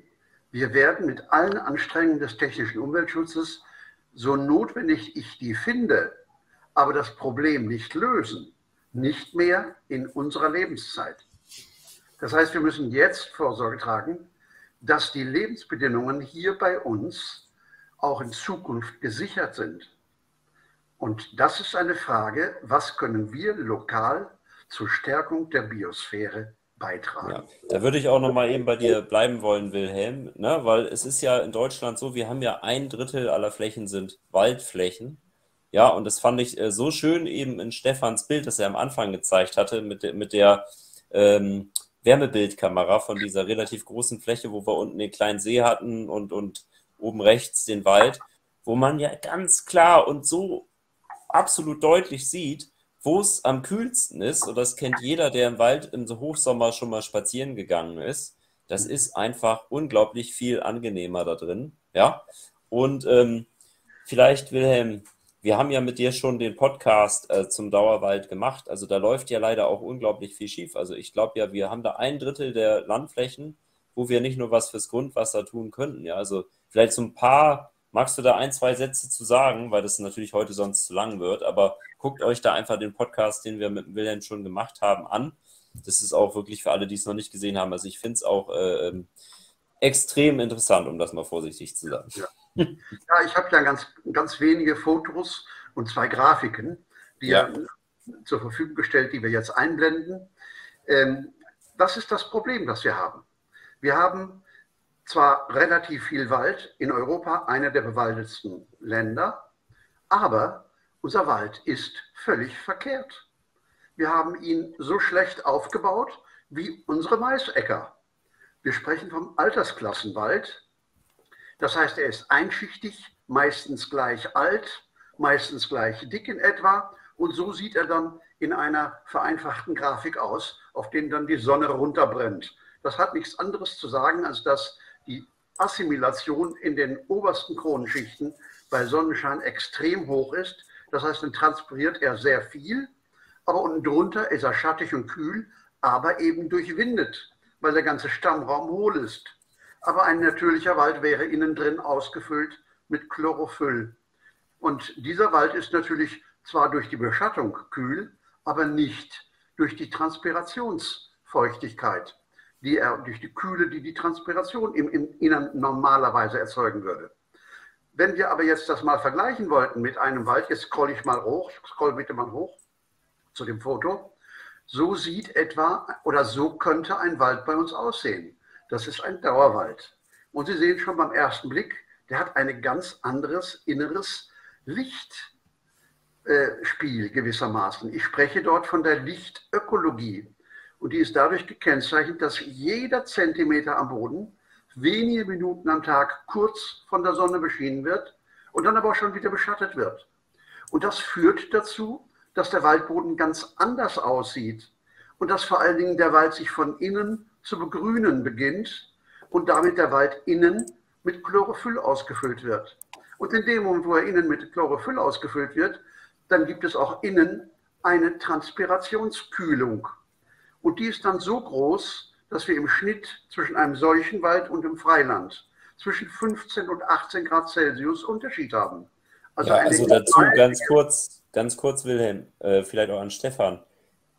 wir werden mit allen Anstrengungen des technischen Umweltschutzes, so notwendig ich die finde, aber das Problem nicht lösen, nicht mehr in unserer Lebenszeit. Das heißt, wir müssen jetzt Vorsorge tragen, dass die Lebensbedingungen hier bei uns auch in Zukunft gesichert sind. Und das ist eine Frage, was können wir lokal zur Stärkung der Biosphäre beitragen. Ja, da würde ich auch noch mal eben bei dir bleiben wollen, Wilhelm, ne? weil es ist ja in Deutschland so, wir haben ja ein Drittel aller Flächen sind Waldflächen. Ja, und das fand ich äh, so schön eben in Stefans Bild, das er am Anfang gezeigt hatte, mit, de, mit der ähm, Wärmebildkamera von dieser relativ großen Fläche, wo wir unten den kleinen See hatten und, und oben rechts den Wald, wo man ja ganz klar und so absolut deutlich sieht, wo es am kühlsten ist, und das kennt jeder, der im Wald im Hochsommer schon mal spazieren gegangen ist. Das ist einfach unglaublich viel angenehmer da drin. Ja. Und ähm, vielleicht, Wilhelm, wir haben ja mit dir schon den Podcast äh, zum Dauerwald gemacht. Also da läuft ja leider auch unglaublich viel schief. Also ich glaube ja, wir haben da ein Drittel der Landflächen, wo wir nicht nur was fürs Grundwasser tun könnten. Ja, also vielleicht so ein paar, magst du da ein, zwei Sätze zu sagen, weil das natürlich heute sonst zu lang wird, aber guckt euch da einfach den Podcast, den wir mit Wilhelm schon gemacht haben, an. Das ist auch wirklich für alle, die es noch nicht gesehen haben. Also ich finde es auch äh, ähm, extrem interessant, um das mal vorsichtig zu sagen. Ja. Ja, ich habe ja ganz, ganz wenige Fotos und zwei Grafiken, die ja. zur Verfügung gestellt, die wir jetzt einblenden. Ähm, das ist das Problem, das wir haben. Wir haben zwar relativ viel Wald in Europa, einer der bewaldetsten Länder, aber unser Wald ist völlig verkehrt. Wir haben ihn so schlecht aufgebaut wie unsere Maisäcker. Wir sprechen vom Altersklassenwald, das heißt, er ist einschichtig, meistens gleich alt, meistens gleich dick in etwa. Und so sieht er dann in einer vereinfachten Grafik aus, auf den dann die Sonne runterbrennt. Das hat nichts anderes zu sagen, als dass die Assimilation in den obersten Kronenschichten bei Sonnenschein extrem hoch ist. Das heißt, dann transpiriert er sehr viel, aber unten drunter ist er schattig und kühl, aber eben durchwindet, weil der ganze Stammraum hohl ist aber ein natürlicher Wald wäre innen drin ausgefüllt mit Chlorophyll. Und dieser Wald ist natürlich zwar durch die Beschattung kühl, aber nicht durch die Transpirationsfeuchtigkeit, die er durch die Kühle, die die Transpiration im, Innern normalerweise erzeugen würde. Wenn wir aber jetzt das mal vergleichen wollten mit einem Wald, jetzt scroll ich mal hoch, scroll bitte mal hoch zu dem Foto. So sieht etwa oder so könnte ein Wald bei uns aussehen. Das ist ein Dauerwald. Und Sie sehen schon beim ersten Blick, der hat ein ganz anderes inneres Lichtspiel äh, gewissermaßen. Ich spreche dort von der Lichtökologie. Und die ist dadurch gekennzeichnet, dass jeder Zentimeter am Boden wenige Minuten am Tag kurz von der Sonne beschienen wird und dann aber auch schon wieder beschattet wird. Und das führt dazu, dass der Waldboden ganz anders aussieht und dass vor allen Dingen der Wald sich von innen zu begrünen beginnt und damit der Wald innen mit Chlorophyll ausgefüllt wird. Und in dem Moment, wo er innen mit Chlorophyll ausgefüllt wird, dann gibt es auch innen eine Transpirationskühlung. Und die ist dann so groß, dass wir im Schnitt zwischen einem solchen Wald und dem Freiland zwischen 15 und 18 Grad Celsius Unterschied haben. Also, ja, also dazu ganz kurz, ganz kurz, Wilhelm, äh, vielleicht auch an Stefan.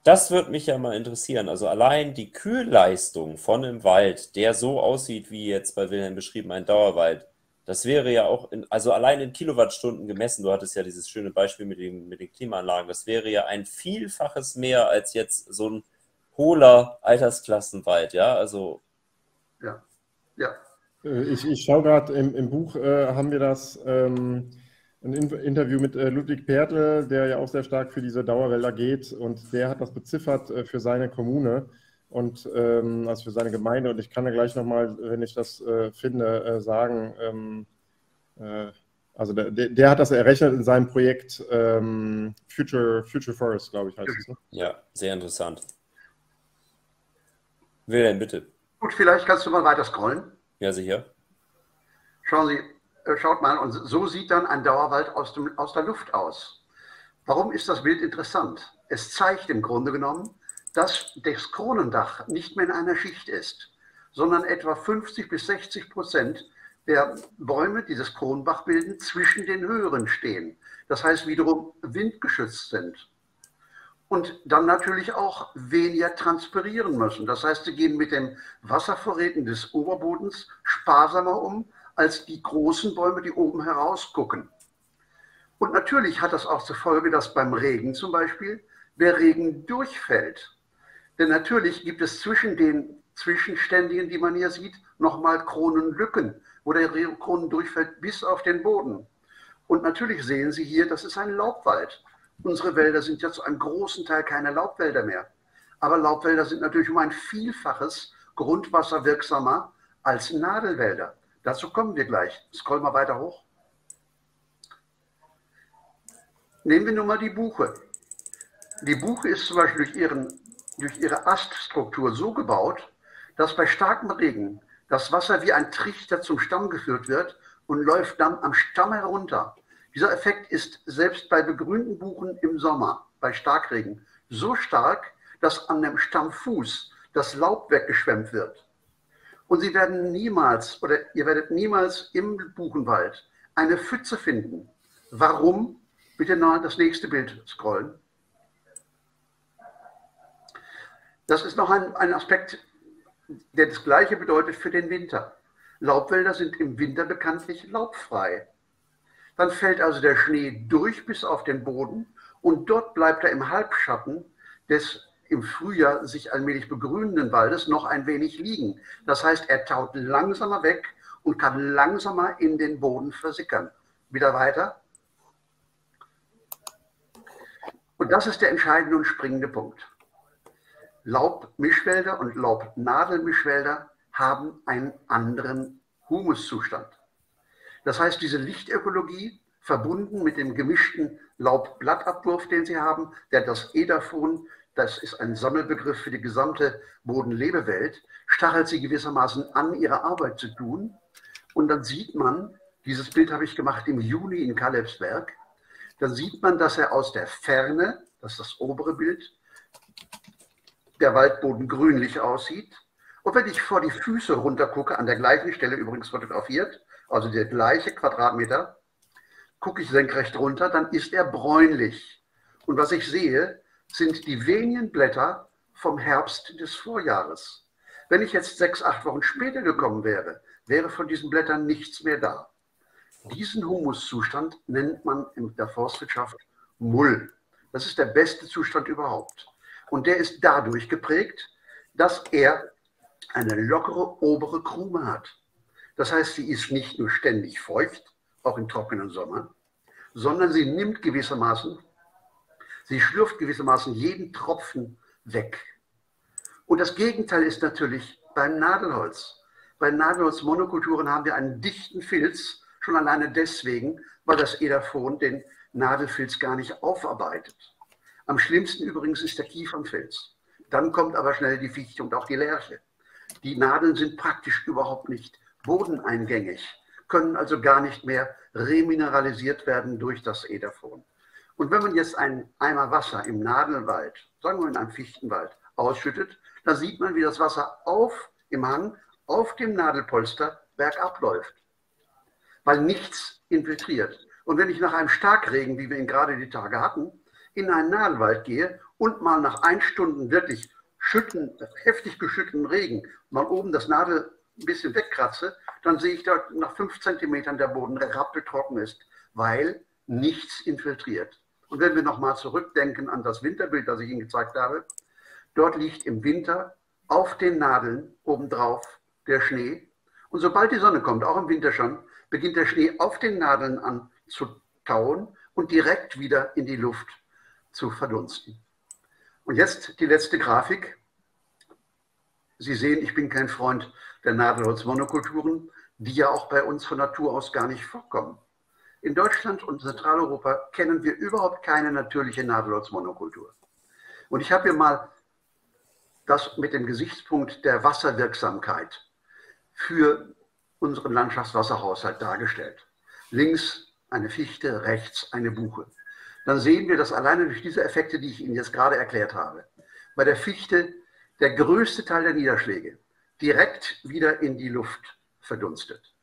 Das würde mich ja mal interessieren. Also allein die Kühlleistung von einem Wald, der so aussieht wie jetzt bei Wilhelm beschrieben, ein Dauerwald, das wäre ja auch, in, also allein in Kilowattstunden gemessen, du hattest ja dieses schöne Beispiel mit den, mit den Klimaanlagen, das wäre ja ein Vielfaches mehr als jetzt so ein hohler Altersklassenwald, ja, also. Ja, ja. Äh, ich, ich schaue gerade im, im, Buch, äh, haben wir das, ähm, ein Interview mit äh, Ludwig Pertl, der ja auch sehr stark für diese Dauerwälder geht und der hat das beziffert äh, für seine Kommune und ähm, also für seine Gemeinde und ich kann da gleich nochmal, wenn ich das äh, finde, äh, sagen, ähm, äh, also der, der, hat das errechnet in seinem Projekt ähm, Future, Future Forest, glaube ich, heißt es. Ne? Ja, sehr interessant. Wilhelm, bitte. Gut, vielleicht kannst du mal weiter scrollen. Ja, sicher. Schauen Sie, äh, schaut mal, und so sieht dann ein Dauerwald aus, dem, aus der Luft aus. Warum ist das Bild interessant? Es zeigt im Grunde genommen, dass das Kronendach nicht mehr in einer Schicht ist, sondern etwa 50 bis 60 Prozent der Bäume, die das Kronbach bilden, zwischen den höheren stehen. Das heißt wiederum windgeschützt sind. Und dann natürlich auch weniger transpirieren müssen. Das heißt, sie gehen mit den Wasservorräten des Oberbodens sparsamer um als die großen Bäume, die oben herausgucken. Und natürlich hat das auch zur Folge, dass beim Regen zum Beispiel der Regen durchfällt. Denn natürlich gibt es zwischen den Zwischenständigen, die man hier sieht, nochmal Kronenlücken, wo der Kronen durchfällt bis auf den Boden. Und natürlich sehen Sie hier, das ist ein Laubwald. Unsere Wälder sind ja zu einem großen Teil keine Laubwälder mehr. Aber Laubwälder sind natürlich um ein Vielfaches grundwasserwirksamer als Nadelwälder. Dazu kommen wir gleich. Scroll mal weiter hoch. Nehmen wir nun mal die Buche. Die Buche ist zum Beispiel durch, ihren, durch ihre Aststruktur so gebaut, dass bei starkem Regen das Wasser wie ein Trichter zum Stamm geführt wird und läuft dann am Stamm herunter. Dieser Effekt ist selbst bei begrünten Buchen im Sommer, bei Starkregen, so stark, dass an dem Stammfuß das Laub weggeschwemmt wird. Und Sie werden niemals oder ihr werdet niemals im Buchenwald eine Pfütze finden. Warum? Bitte noch das nächste Bild scrollen. Das ist noch ein, ein Aspekt, der das Gleiche bedeutet für den Winter. Laubwälder sind im Winter bekanntlich laubfrei. Dann fällt also der Schnee durch bis auf den Boden und dort bleibt er im Halbschatten des im Frühjahr sich allmählich begrünenden Waldes noch ein wenig liegen. Das heißt, er taut langsamer weg und kann langsamer in den Boden versickern. Wieder weiter. Und das ist der entscheidende und springende Punkt. Laubmischwälder und Laubnadelmischwälder haben einen anderen Humuszustand. Das heißt, diese Lichtökologie verbunden mit dem gemischten Laubblattabwurf, den sie haben, der das Edaphon das ist ein Sammelbegriff für die gesamte Bodenlebewelt, stachelt sie gewissermaßen an, ihre Arbeit zu tun. Und dann sieht man, dieses Bild habe ich gemacht im Juni in Kalebs Werk, dann sieht man, dass er aus der Ferne, das ist das obere Bild, der Waldboden grünlich aussieht. Und wenn ich vor die Füße runter gucke, an der gleichen Stelle übrigens fotografiert, also der gleiche Quadratmeter, gucke ich senkrecht runter, dann ist er bräunlich. Und was ich sehe, sind die wenigen Blätter vom Herbst des Vorjahres. Wenn ich jetzt sechs, acht Wochen später gekommen wäre, wäre von diesen Blättern nichts mehr da. Diesen Humuszustand nennt man in der Forstwirtschaft Mull. Das ist der beste Zustand überhaupt. Und der ist dadurch geprägt, dass er eine lockere obere Krume hat. Das heißt, sie ist nicht nur ständig feucht, auch im trockenen Sommer, sondern sie nimmt gewissermaßen Sie schlürft gewissermaßen jeden Tropfen weg. Und das Gegenteil ist natürlich beim Nadelholz. Bei Nadelholzmonokulturen haben wir einen dichten Filz, schon alleine deswegen, weil das Edaphon den Nadelfilz gar nicht aufarbeitet. Am schlimmsten übrigens ist der Kiefernfilz. Dann kommt aber schnell die Fichte und auch die Lärche. Die Nadeln sind praktisch überhaupt nicht bodeneingängig, können also gar nicht mehr remineralisiert werden durch das Edaphon. Und wenn man jetzt einen Eimer Wasser im Nadelwald, sagen wir in einem Fichtenwald, ausschüttet, dann sieht man, wie das Wasser auf im Hang, auf dem Nadelpolster bergab läuft, weil nichts infiltriert. Und wenn ich nach einem Starkregen, wie wir ihn gerade die Tage hatten, in einen Nadelwald gehe und mal nach ein Stunden wirklich schütten, heftig geschütteten Regen mal oben das Nadel ein bisschen wegkratze, dann sehe ich dort nach fünf Zentimetern der Boden rappeltrocken ist, weil nichts infiltriert. Und wenn wir nochmal zurückdenken an das Winterbild, das ich Ihnen gezeigt habe, dort liegt im Winter auf den Nadeln obendrauf der Schnee. Und sobald die Sonne kommt, auch im Winter schon, beginnt der Schnee auf den Nadeln an zu tauen und direkt wieder in die Luft zu verdunsten. Und jetzt die letzte Grafik. Sie sehen, ich bin kein Freund der Nadelholzmonokulturen, die ja auch bei uns von Natur aus gar nicht vorkommen. In Deutschland und Zentraleuropa kennen wir überhaupt keine natürliche Nadelholzmonokultur. Und ich habe hier mal das mit dem Gesichtspunkt der Wasserwirksamkeit für unseren Landschaftswasserhaushalt dargestellt. Links eine Fichte, rechts eine Buche. Dann sehen wir, dass alleine durch diese Effekte, die ich Ihnen jetzt gerade erklärt habe, bei der Fichte der größte Teil der Niederschläge direkt wieder in die Luft verdunstet.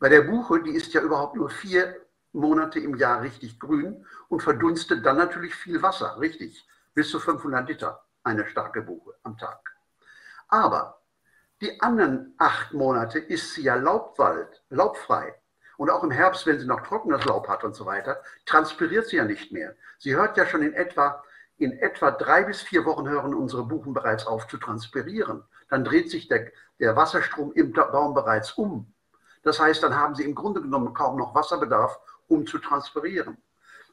Bei der Buche, die ist ja überhaupt nur vier Monate im Jahr richtig grün und verdunstet dann natürlich viel Wasser, richtig, bis zu 500 Liter, eine starke Buche am Tag. Aber die anderen acht Monate ist sie ja Laubwald, laubfrei. Und auch im Herbst, wenn sie noch trockenes Laub hat und so weiter, transpiriert sie ja nicht mehr. Sie hört ja schon in etwa, in etwa drei bis vier Wochen hören unsere Buchen bereits auf zu transpirieren. Dann dreht sich der, der Wasserstrom im Baum bereits um. Das heißt, dann haben sie im Grunde genommen kaum noch Wasserbedarf, um zu transpirieren.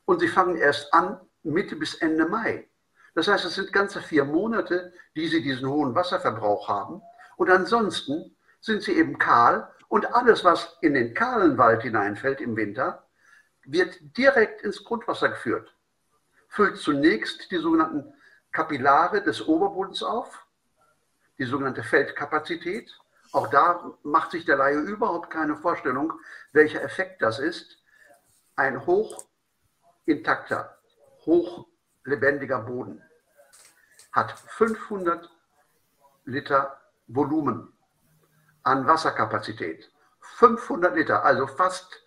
Und sie fangen erst an Mitte bis Ende Mai. Das heißt, es sind ganze vier Monate, die sie diesen hohen Wasserverbrauch haben. Und ansonsten sind sie eben kahl und alles, was in den kahlen Wald hineinfällt im Winter, wird direkt ins Grundwasser geführt. Füllt zunächst die sogenannten Kapillare des Oberbodens auf, die sogenannte Feldkapazität. Auch da macht sich der Laie überhaupt keine Vorstellung, welcher Effekt das ist. Ein hoch intakter, hoch lebendiger Boden hat 500 Liter Volumen an Wasserkapazität. 500 Liter, also fast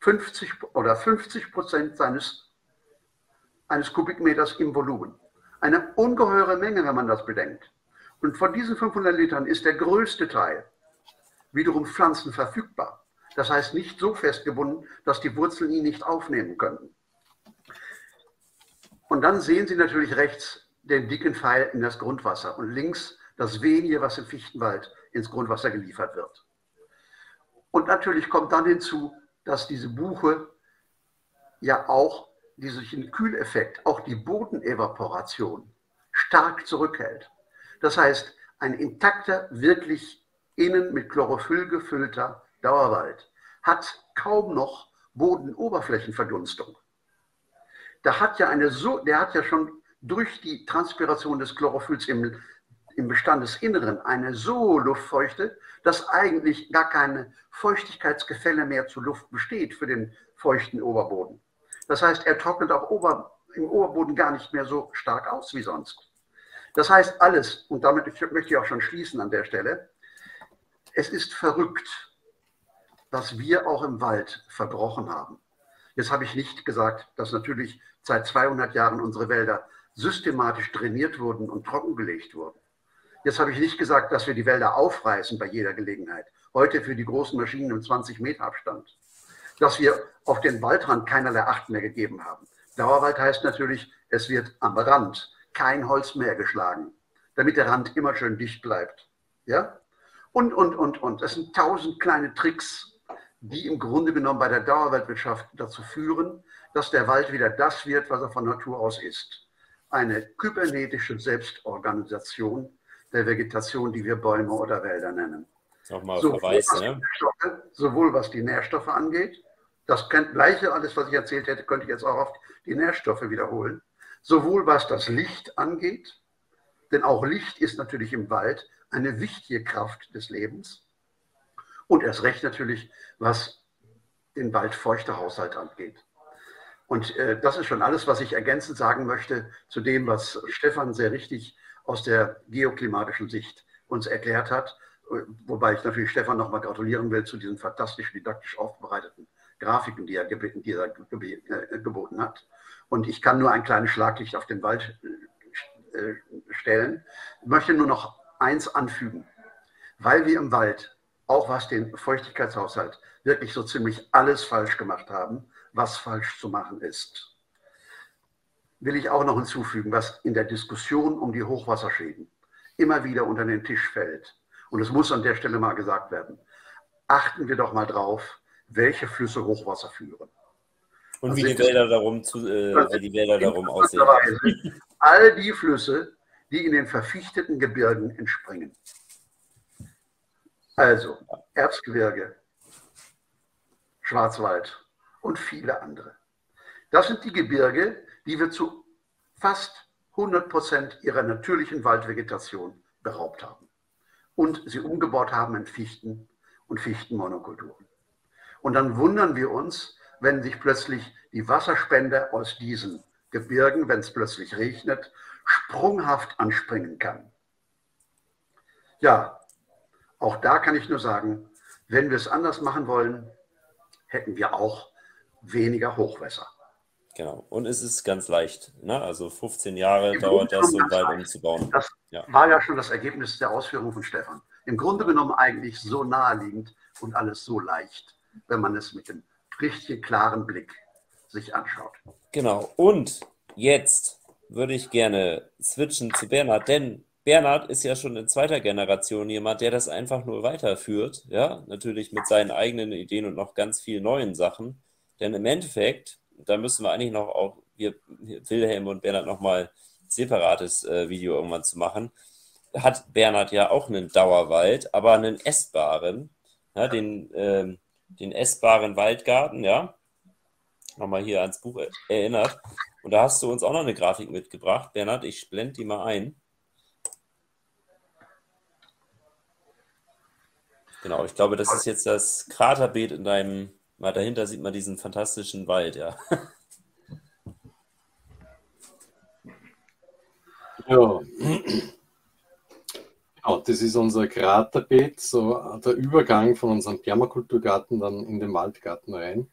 50 oder 50 Prozent seines, eines Kubikmeters im Volumen. Eine ungeheure Menge, wenn man das bedenkt. Und von diesen 500 Litern ist der größte Teil wiederum Pflanzen verfügbar. Das heißt nicht so festgebunden, dass die Wurzeln ihn nicht aufnehmen könnten. Und dann sehen Sie natürlich rechts den dicken Pfeil in das Grundwasser und links das wenige, was im Fichtenwald ins Grundwasser geliefert wird. Und natürlich kommt dann hinzu, dass diese Buche ja auch diesen Kühleffekt, auch die Bodenevaporation stark zurückhält. Das heißt, ein intakter, wirklich innen mit Chlorophyll gefüllter Dauerwald hat kaum noch Bodenoberflächenverdunstung. Da hat ja eine so, der hat ja schon durch die Transpiration des Chlorophylls im im Bestandesinneren eine so Luftfeuchte, dass eigentlich gar keine Feuchtigkeitsgefälle mehr zur Luft besteht für den feuchten Oberboden. Das heißt, er trocknet auch Ober, im Oberboden gar nicht mehr so stark aus wie sonst. Das heißt alles, und damit möchte ich auch schon schließen an der Stelle, es ist verrückt, was wir auch im Wald verbrochen haben. Jetzt habe ich nicht gesagt, dass natürlich seit 200 Jahren unsere Wälder systematisch trainiert wurden und trockengelegt wurden. Jetzt habe ich nicht gesagt, dass wir die Wälder aufreißen bei jeder Gelegenheit. Heute für die großen Maschinen im 20 Meter Abstand. Dass wir auf den Waldrand keinerlei Acht mehr gegeben haben. Dauerwald heißt natürlich, es wird am Rand kein Holz mehr geschlagen, damit der Rand immer schön dicht bleibt. Ja? Und, und, und, und. Das sind tausend kleine Tricks, die im Grunde genommen bei der Dauerwaldwirtschaft dazu führen, dass der Wald wieder das wird, was er von Natur aus ist. Eine kybernetische Selbstorganisation der Vegetation, die wir Bäume oder Wälder nennen. Nochmal sowohl, Verweis, was ne? sowohl was die Nährstoffe angeht, das gleiche, alles, was ich erzählt hätte, könnte ich jetzt auch auf die Nährstoffe wiederholen. Sowohl was das Licht angeht, denn auch Licht ist natürlich im Wald eine wichtige Kraft des Lebens. Und erst recht natürlich, was den Waldfeuchtehaushalt angeht. Und äh, das ist schon alles, was ich ergänzend sagen möchte zu dem, was Stefan sehr richtig aus der geoklimatischen Sicht uns erklärt hat. Wobei ich natürlich Stefan nochmal gratulieren will zu diesen fantastisch didaktisch aufbereiteten Grafiken, die er, die er äh, geboten hat. Und ich kann nur ein kleines Schlaglicht auf den Wald äh, stellen. Ich möchte nur noch eins anfügen. Weil wir im Wald, auch was den Feuchtigkeitshaushalt, wirklich so ziemlich alles falsch gemacht haben, was falsch zu machen ist, will ich auch noch hinzufügen, was in der Diskussion um die Hochwasserschäden immer wieder unter den Tisch fällt. Und es muss an der Stelle mal gesagt werden. Achten wir doch mal drauf, welche Flüsse Hochwasser führen. Und wie die, Wälder darum zu, äh, wie die Wälder darum aussehen. All die Flüsse, die in den verfichteten Gebirgen entspringen. Also Erzgebirge, Schwarzwald und viele andere. Das sind die Gebirge, die wir zu fast 100 Prozent ihrer natürlichen Waldvegetation beraubt haben und sie umgebaut haben in Fichten und Fichtenmonokulturen. Und dann wundern wir uns, wenn sich plötzlich die Wasserspende aus diesen Gebirgen, wenn es plötzlich regnet, sprunghaft anspringen kann. Ja, auch da kann ich nur sagen, wenn wir es anders machen wollen, hätten wir auch weniger Hochwässer. Genau. Und es ist ganz leicht. Ne? Also 15 Jahre Im dauert das, so Wald umzubauen. Das ja. war ja schon das Ergebnis der Ausführung von Stefan. Im Grunde genommen eigentlich so naheliegend und alles so leicht, wenn man es mit dem richtig klaren Blick sich anschaut. Genau. Und jetzt würde ich gerne switchen zu Bernhard, denn Bernhard ist ja schon in zweiter Generation jemand, der das einfach nur weiterführt, ja, natürlich mit seinen eigenen Ideen und noch ganz vielen neuen Sachen. Denn im Endeffekt, da müssen wir eigentlich noch auch, wir, Wilhelm und Bernhard nochmal separates äh, Video irgendwann zu machen, hat Bernhard ja auch einen Dauerwald, aber einen essbaren, ja, den, äh, den essbaren Waldgarten, ja, nochmal hier ans Buch erinnert. Und da hast du uns auch noch eine Grafik mitgebracht. Bernhard, ich blende die mal ein. Genau, ich glaube, das ist jetzt das Kraterbeet in deinem, mal dahinter sieht man diesen fantastischen Wald, ja. Ja. Genau, das ist unser Kraterbeet, so der Übergang von unserem Permakulturgarten dann in den Waldgarten rein.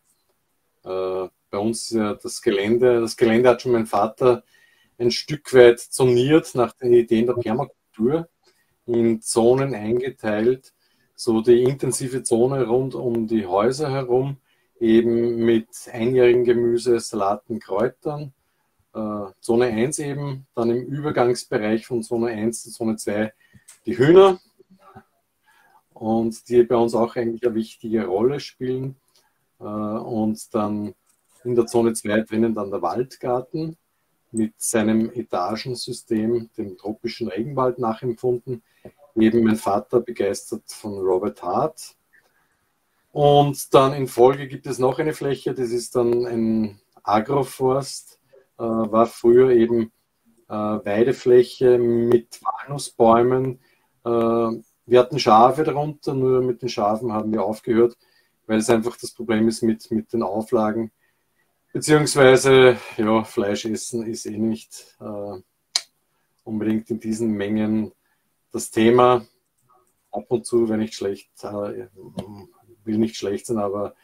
Äh, bei uns ist ja das Gelände, das Gelände hat schon mein Vater ein Stück weit zoniert nach den Ideen der Permakultur, in Zonen eingeteilt, so die intensive Zone rund um die Häuser herum, eben mit einjährigen Gemüse, Salaten, Kräutern. Äh, Zone 1 eben, dann im Übergangsbereich von Zone 1 zu Zone 2 die Hühner und die bei uns auch eigentlich eine wichtige Rolle spielen. Äh, und dann in der Zone 2 drinnen dann der Waldgarten mit seinem Etagensystem, dem tropischen Regenwald nachempfunden. Eben mein Vater begeistert von Robert Hart. Und dann in Folge gibt es noch eine Fläche, das ist dann ein Agroforst, äh, war früher eben äh, Weidefläche mit Walnussbäumen. Äh, wir hatten Schafe darunter, nur mit den Schafen haben wir aufgehört, weil es einfach das Problem ist mit, mit den Auflagen. Beziehungsweise, ja, Fleisch essen ist eh nicht äh, unbedingt in diesen Mengen das Thema. Ab und zu, wenn nicht schlecht, äh, will nicht schlecht sein, aber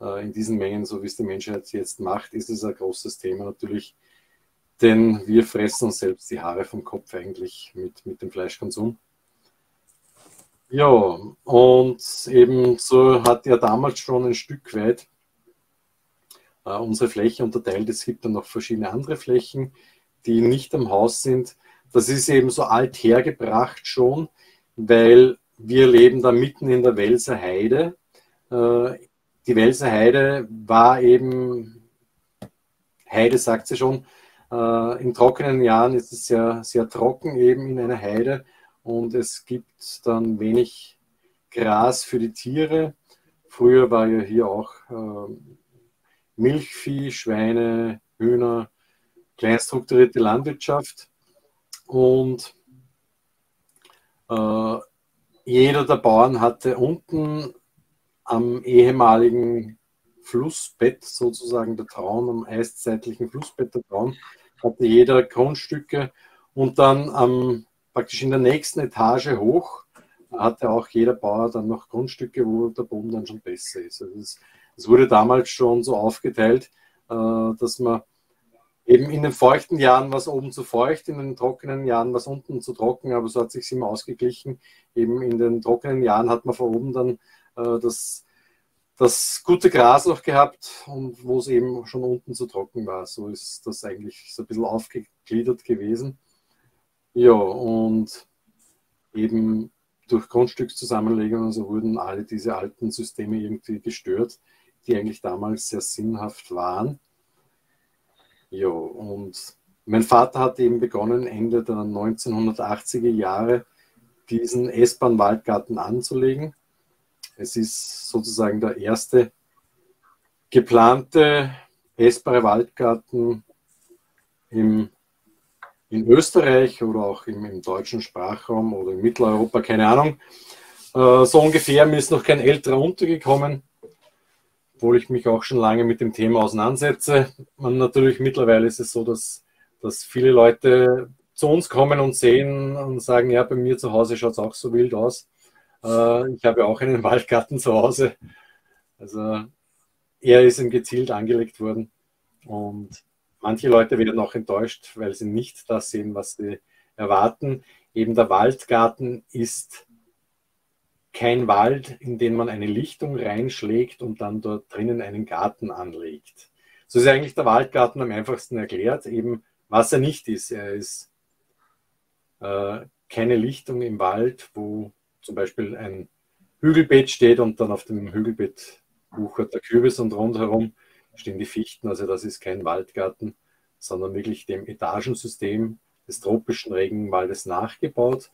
äh, in diesen Mengen, so wie es die Menschheit jetzt macht, ist es ein großes Thema natürlich. Denn wir fressen uns selbst die Haare vom Kopf eigentlich mit, mit dem Fleischkonsum. Ja, und eben so hat er damals schon ein Stück weit äh, unsere Fläche unterteilt. Es gibt dann noch verschiedene andere Flächen, die nicht am Haus sind. Das ist eben so alt hergebracht schon, weil wir leben da mitten in der Welser Heide. Äh, die Welser Heide war eben, Heide sagt sie schon, äh, in trockenen Jahren ist es sehr, sehr trocken eben in einer Heide und es gibt dann wenig Gras für die Tiere. Früher war ja hier auch äh, Milchvieh, Schweine, Hühner, kleinstrukturierte Landwirtschaft und äh, jeder der Bauern hatte unten am ehemaligen Flussbett, sozusagen der Traun, am eiszeitlichen Flussbett der Traun, hatte jeder Grundstücke und dann ähm, praktisch in der nächsten Etage hoch hatte auch jeder Bauer dann noch Grundstücke, wo der Boden dann schon besser ist. Also es, es wurde damals schon so aufgeteilt, äh, dass man eben in den feuchten Jahren war es oben zu feucht, in den trockenen Jahren war es unten zu trocken, aber so hat sich immer ausgeglichen. Eben in den trockenen Jahren hat man von oben dann äh, das das gute Gras noch gehabt und wo es eben schon unten zu trocken war. So ist das eigentlich so ein bisschen aufgegliedert gewesen. Ja, und eben durch Grundstückszusammenlegung und so wurden alle diese alten Systeme irgendwie gestört, die eigentlich damals sehr sinnhaft waren. Ja, und mein Vater hat eben begonnen, Ende der 1980er Jahre diesen S-Bahn-Waldgarten anzulegen. Es ist sozusagen der erste geplante essbare Waldgarten im, in Österreich oder auch im, im, deutschen Sprachraum oder in Mitteleuropa, keine Ahnung. Äh, so ungefähr, mir ist noch kein älterer untergekommen, obwohl ich mich auch schon lange mit dem Thema auseinandersetze. Man, natürlich mittlerweile ist es so, dass, dass viele Leute zu uns kommen und sehen und sagen, ja, bei mir zu Hause schaut es auch so wild aus. Äh, ich habe auch einen [laughs] Waldgarten zu Hause. Also er ist ihm gezielt angelegt worden. Und manche Leute werden auch enttäuscht, weil sie nicht das sehen, was sie erwarten. Eben der Waldgarten ist kein Wald, in den man eine Lichtung reinschlägt und dann dort drinnen einen Garten anlegt. So ist eigentlich der Waldgarten am einfachsten erklärt, eben was er nicht ist. Er ist äh, keine Lichtung im Wald, wo zum Beispiel ein Hügelbett steht und dann auf dem Hügelbett wuchert der Kürbis und rundherum stehen die Fichten. Also das ist kein Waldgarten, sondern wirklich dem Etagensystem des tropischen Regenwaldes nachgebaut.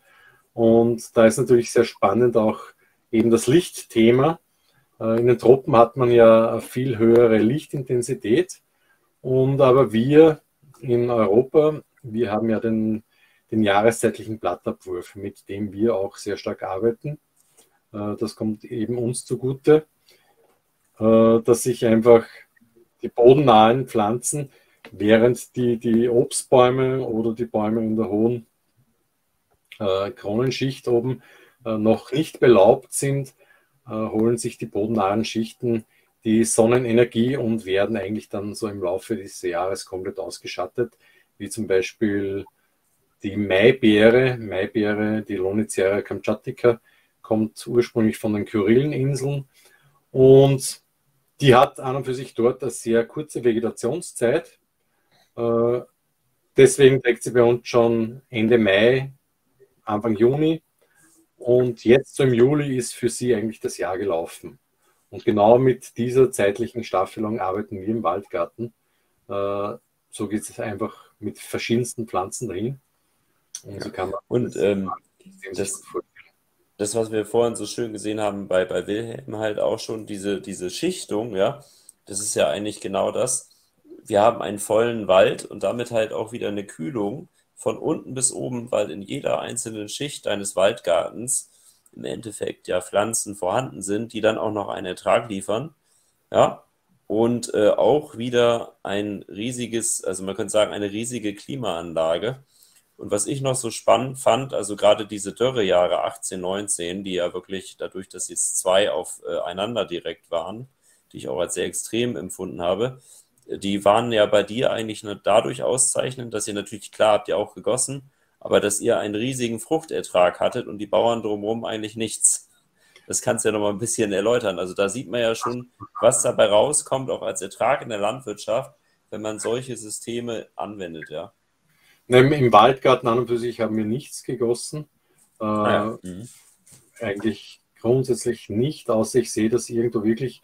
Und da ist natürlich sehr spannend auch eben das Lichtthema. Äh, in den Tropen hat man ja viel höhere Lichtintensität. Und aber wir in Europa, wir haben ja den den jahreszeitlichen Blattabwurf, mit dem wir auch sehr stark arbeiten. Äh, das kommt eben uns zugute, äh, dass sich einfach die bodennahen Pflanzen, während die, die Obstbäume oder die Bäume in der hohen äh, Kronenschicht oben noch nicht belaubt sind, holen sich die bodennahen Schichten die Sonnenenergie und werden eigentlich dann so im Laufe dieses Jahres komplett ausgeschattet, wie zum Beispiel die Maibeere, Maibeere, die Lonicera kamtschatica, kommt ursprünglich von den Kyrilleninseln und die hat an und für sich dort eine sehr kurze Vegetationszeit. Äh, deswegen trägt sie bei uns schon Ende Mai, Anfang Juni. Und jetzt so im Juli ist für sie eigentlich das Jahr gelaufen. Und genau mit dieser zeitlichen Staffelung arbeiten wir im Waldgarten. Äh, so geht es einfach mit verschiedensten Pflanzen dahin. Und, so kann man und ähm, das, das, was wir vorhin so schön gesehen haben bei, bei Wilhelm halt auch schon, diese, diese Schichtung, ja, das ist ja eigentlich genau das. Wir haben einen vollen Wald und damit halt auch wieder eine Kühlung von unten bis oben, weil in jeder einzelnen Schicht deines Waldgartens im Endeffekt ja Pflanzen vorhanden sind, die dann auch noch einen Ertrag liefern. Ja, und äh, auch wieder ein riesiges, also man könnte sagen, eine riesige Klimaanlage. Und was ich noch so spannend fand, also gerade diese Dürrejahre 18, 19, die ja wirklich dadurch, dass jetzt zwei aufeinander äh, direkt waren, die ich auch als sehr extrem empfunden habe, die waren ja bei dir eigentlich nur dadurch auszeichnend, dass ihr natürlich, klar habt ihr auch gegossen, aber dass ihr einen riesigen Fruchtertrag hattet und die Bauern drumherum eigentlich nichts. Das kannst du ja noch mal ein bisschen erläutern. Also da sieht man ja schon, was dabei rauskommt, auch als Ertrag in der Landwirtschaft, wenn man solche Systeme anwendet, ja. Nein, Im Waldgarten an und für sich haben wir nichts gegossen. Äh, ah ja. mhm. Eigentlich grundsätzlich nicht, außer ich sehe, dass irgendwo wirklich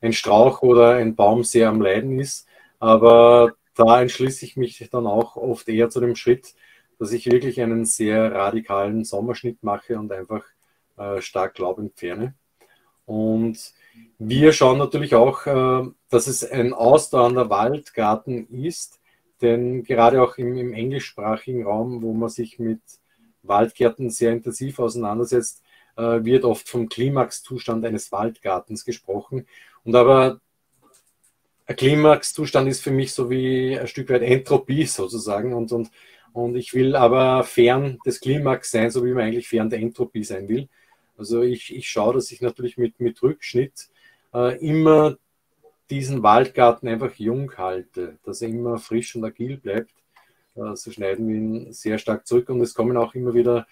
ein Strauch oder ein Baum sehr am Leiden ist. Aber da entschließe ich mich dann auch oft eher zu dem Schritt, dass ich wirklich einen sehr radikalen Sommerschnitt mache und einfach äh, stark Laub entferne. Und wir schauen natürlich auch, äh, dass es ein ausdauernder Waldgarten ist, denn gerade auch im, im englischsprachigen Raum, wo man sich mit Waldgärten sehr intensiv auseinandersetzt, äh, wird oft vom Klimaxzustand eines Waldgartens gesprochen. Und aber ein Klimaxzustand ist für mich so wie ein Stück weit Entropie sozusagen. Und, und, und ich will aber fern des Klimax sein, so wie man eigentlich fern der Entropie sein will. Also ich, ich schaue, dass ich natürlich mit, mit Rückschnitt äh, immer diesen Waldgarten einfach jung halte, dass er immer frisch und agil bleibt. Äh, so schneiden wir ihn sehr stark zurück und es kommen auch immer wieder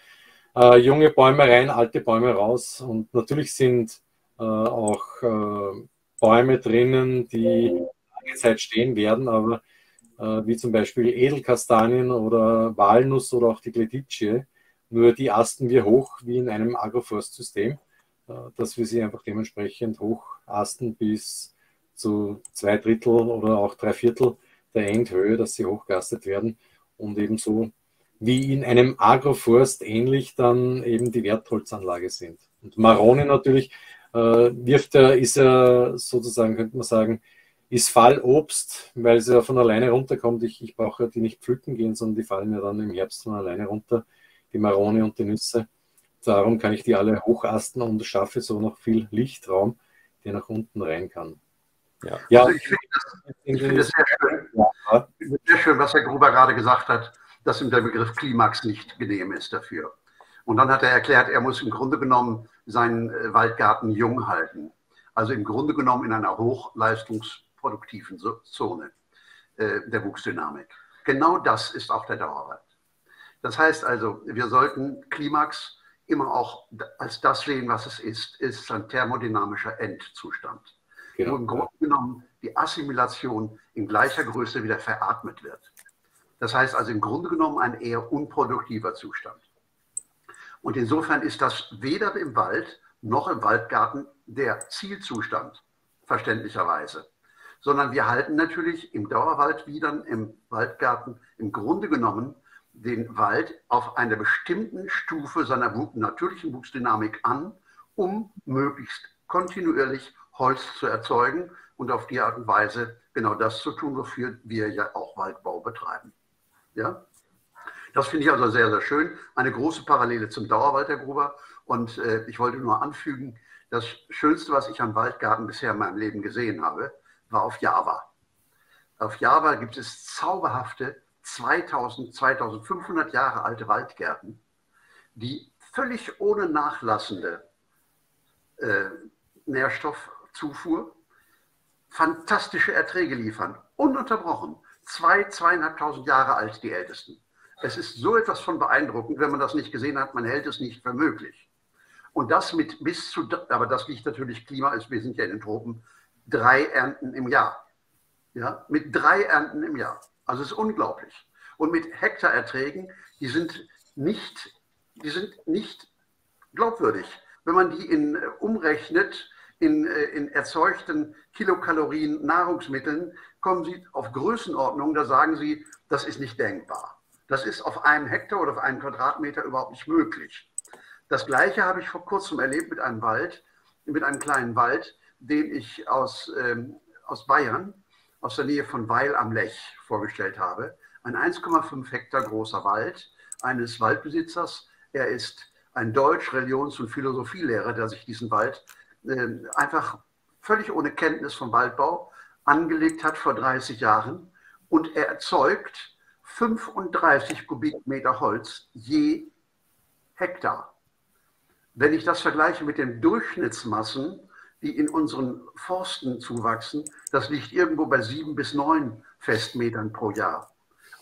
äh, junge Bäume rein, alte Bäume raus. Und natürlich sind äh, auch äh, Bäume drinnen, die lange Zeit stehen werden, aber äh, wie zum Beispiel Edelkastanien oder Walnuss oder auch die Gleditsche, nur die asten wir hoch wie in einem Agroforstsystem, äh, dass wir sie einfach dementsprechend hoch asten bis zu zwei Drittel oder auch drei Viertel der Endhöhe, dass sie hochgeastet werden und ebenso wie in einem Agroforst ähnlich dann eben die Wertholzanlage sind. Und Maroni natürlich äh, wirft er, ist er sozusagen, könnte man sagen, ist Fallobst, weil sie ja von alleine runterkommt. Ich, ich brauche die nicht pflücken gehen, sondern die fallen ja dann im Herbst von alleine runter die Maroni und die Nüsse. Darum kann ich die alle hochasten und schaffe so noch viel Lichtraum, der nach unten rein kann. Ja, ja also ich finde das, find das sehr schön. Ja. Sehr schön, was Herr Gruber gerade gesagt hat, dass ihm der Begriff Klimax nicht genehm ist dafür. Und dann hat er erklärt, er muss im Grunde genommen seinen äh, Waldgarten jung halten. Also im Grunde genommen in einer hochleistungsproduktiven Zone äh, der Wuchsdynamik. Genau das ist auch der Dauerwald. Das heißt also, wir sollten Klimax immer auch als das sehen, was es ist. Es ist ein thermodynamischer Endzustand, genau. wo im Grunde genommen die Assimilation in gleicher Größe wieder veratmet wird. Das heißt also im Grunde genommen ein eher unproduktiver Zustand. Und insofern ist das weder im Wald noch im Waldgarten der Zielzustand, verständlicherweise. Sondern wir halten natürlich im Dauerwald wieder, im Waldgarten im Grunde genommen den Wald auf einer bestimmten Stufe seiner natürlichen Wuchsdynamik an, um möglichst kontinuierlich Holz zu erzeugen und auf die Art und Weise genau das zu tun, wofür wir ja auch Waldbau betreiben. Ja? Das finde ich also sehr, sehr schön. Eine große Parallele zum Dauerwald, Herr Gruber. Und äh, ich wollte nur anfügen, das Schönste, was ich am Waldgarten bisher in meinem Leben gesehen habe, war auf Java. Auf Java gibt es zauberhafte 2000, 2500 Jahre alte Waldgärten, die völlig ohne nachlassende äh, Nährstoffzufuhr fantastische Erträge liefern, ununterbrochen. Zwei, zweieinhalbtausend Jahre alt, die ältesten. Es ist so etwas von beeindruckend, wenn man das nicht gesehen hat, man hält es nicht für möglich. Und das mit bis zu, aber das liegt natürlich Klima, ist, wir sind ja in den Tropen, drei Ernten im Jahr. Ja, mit drei Ernten im Jahr. Also es ist unglaublich. Und mit Hektarerträgen, die sind nicht, die sind nicht glaubwürdig. Wenn man die in, äh, umrechnet in, äh, in erzeugten Kilokalorien Nahrungsmitteln, kommen sie auf Größenordnungen, da sagen sie, das ist nicht denkbar. Das ist auf einem Hektar oder auf einem Quadratmeter überhaupt nicht möglich. Das Gleiche habe ich vor kurzem erlebt mit einem Wald, mit einem kleinen Wald, den ich aus, ähm, aus Bayern aus der Nähe von Weil am Lech vorgestellt habe. Ein 1,5 Hektar großer Wald eines Waldbesitzers. Er ist ein Deutsch-, Religions- und Philosophielehrer, der sich diesen Wald einfach völlig ohne Kenntnis vom Waldbau angelegt hat vor 30 Jahren. Und er erzeugt 35 Kubikmeter Holz je Hektar. Wenn ich das vergleiche mit den Durchschnittsmassen die in unseren Forsten zuwachsen, das liegt irgendwo bei sieben bis neun Festmetern pro Jahr.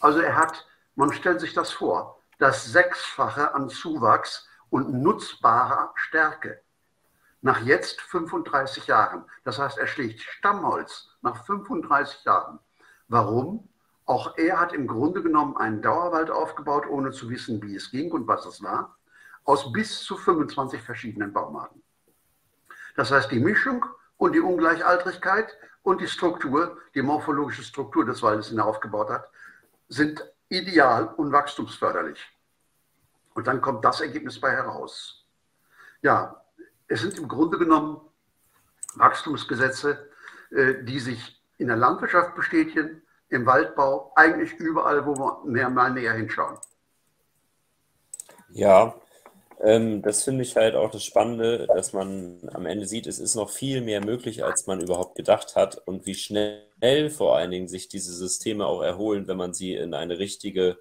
Also er hat, man stellt sich das vor, das Sechsfache an Zuwachs und nutzbarer Stärke. Nach jetzt 35 Jahren. Das heißt, er schlägt Stammholz nach 35 Jahren. Warum? Auch er hat im Grunde genommen einen Dauerwald aufgebaut, ohne zu wissen, wie es ging und was es war, aus bis zu 25 verschiedenen Baumarten. Das heißt, die Mischung und die Ungleichaltrigkeit und die Struktur, die morphologische Struktur des Waldes, den er aufgebaut hat, sind ideal und wachstumsförderlich. Und dann kommt das Ergebnis bei heraus. Ja, es sind im Grunde genommen Wachstumsgesetze, äh, die sich in der Landwirtschaft bestätigen, im Waldbau, eigentlich überall, wo wir mehr, mal näher hinschauen. Ja, ähm, das finde ich halt auch das Spannende, dass man am Ende sieht, es ist noch viel mehr möglich, als man überhaupt gedacht hat und wie schnell vor allen Dingen sich diese Systeme auch erholen, wenn man sie in eine richtige,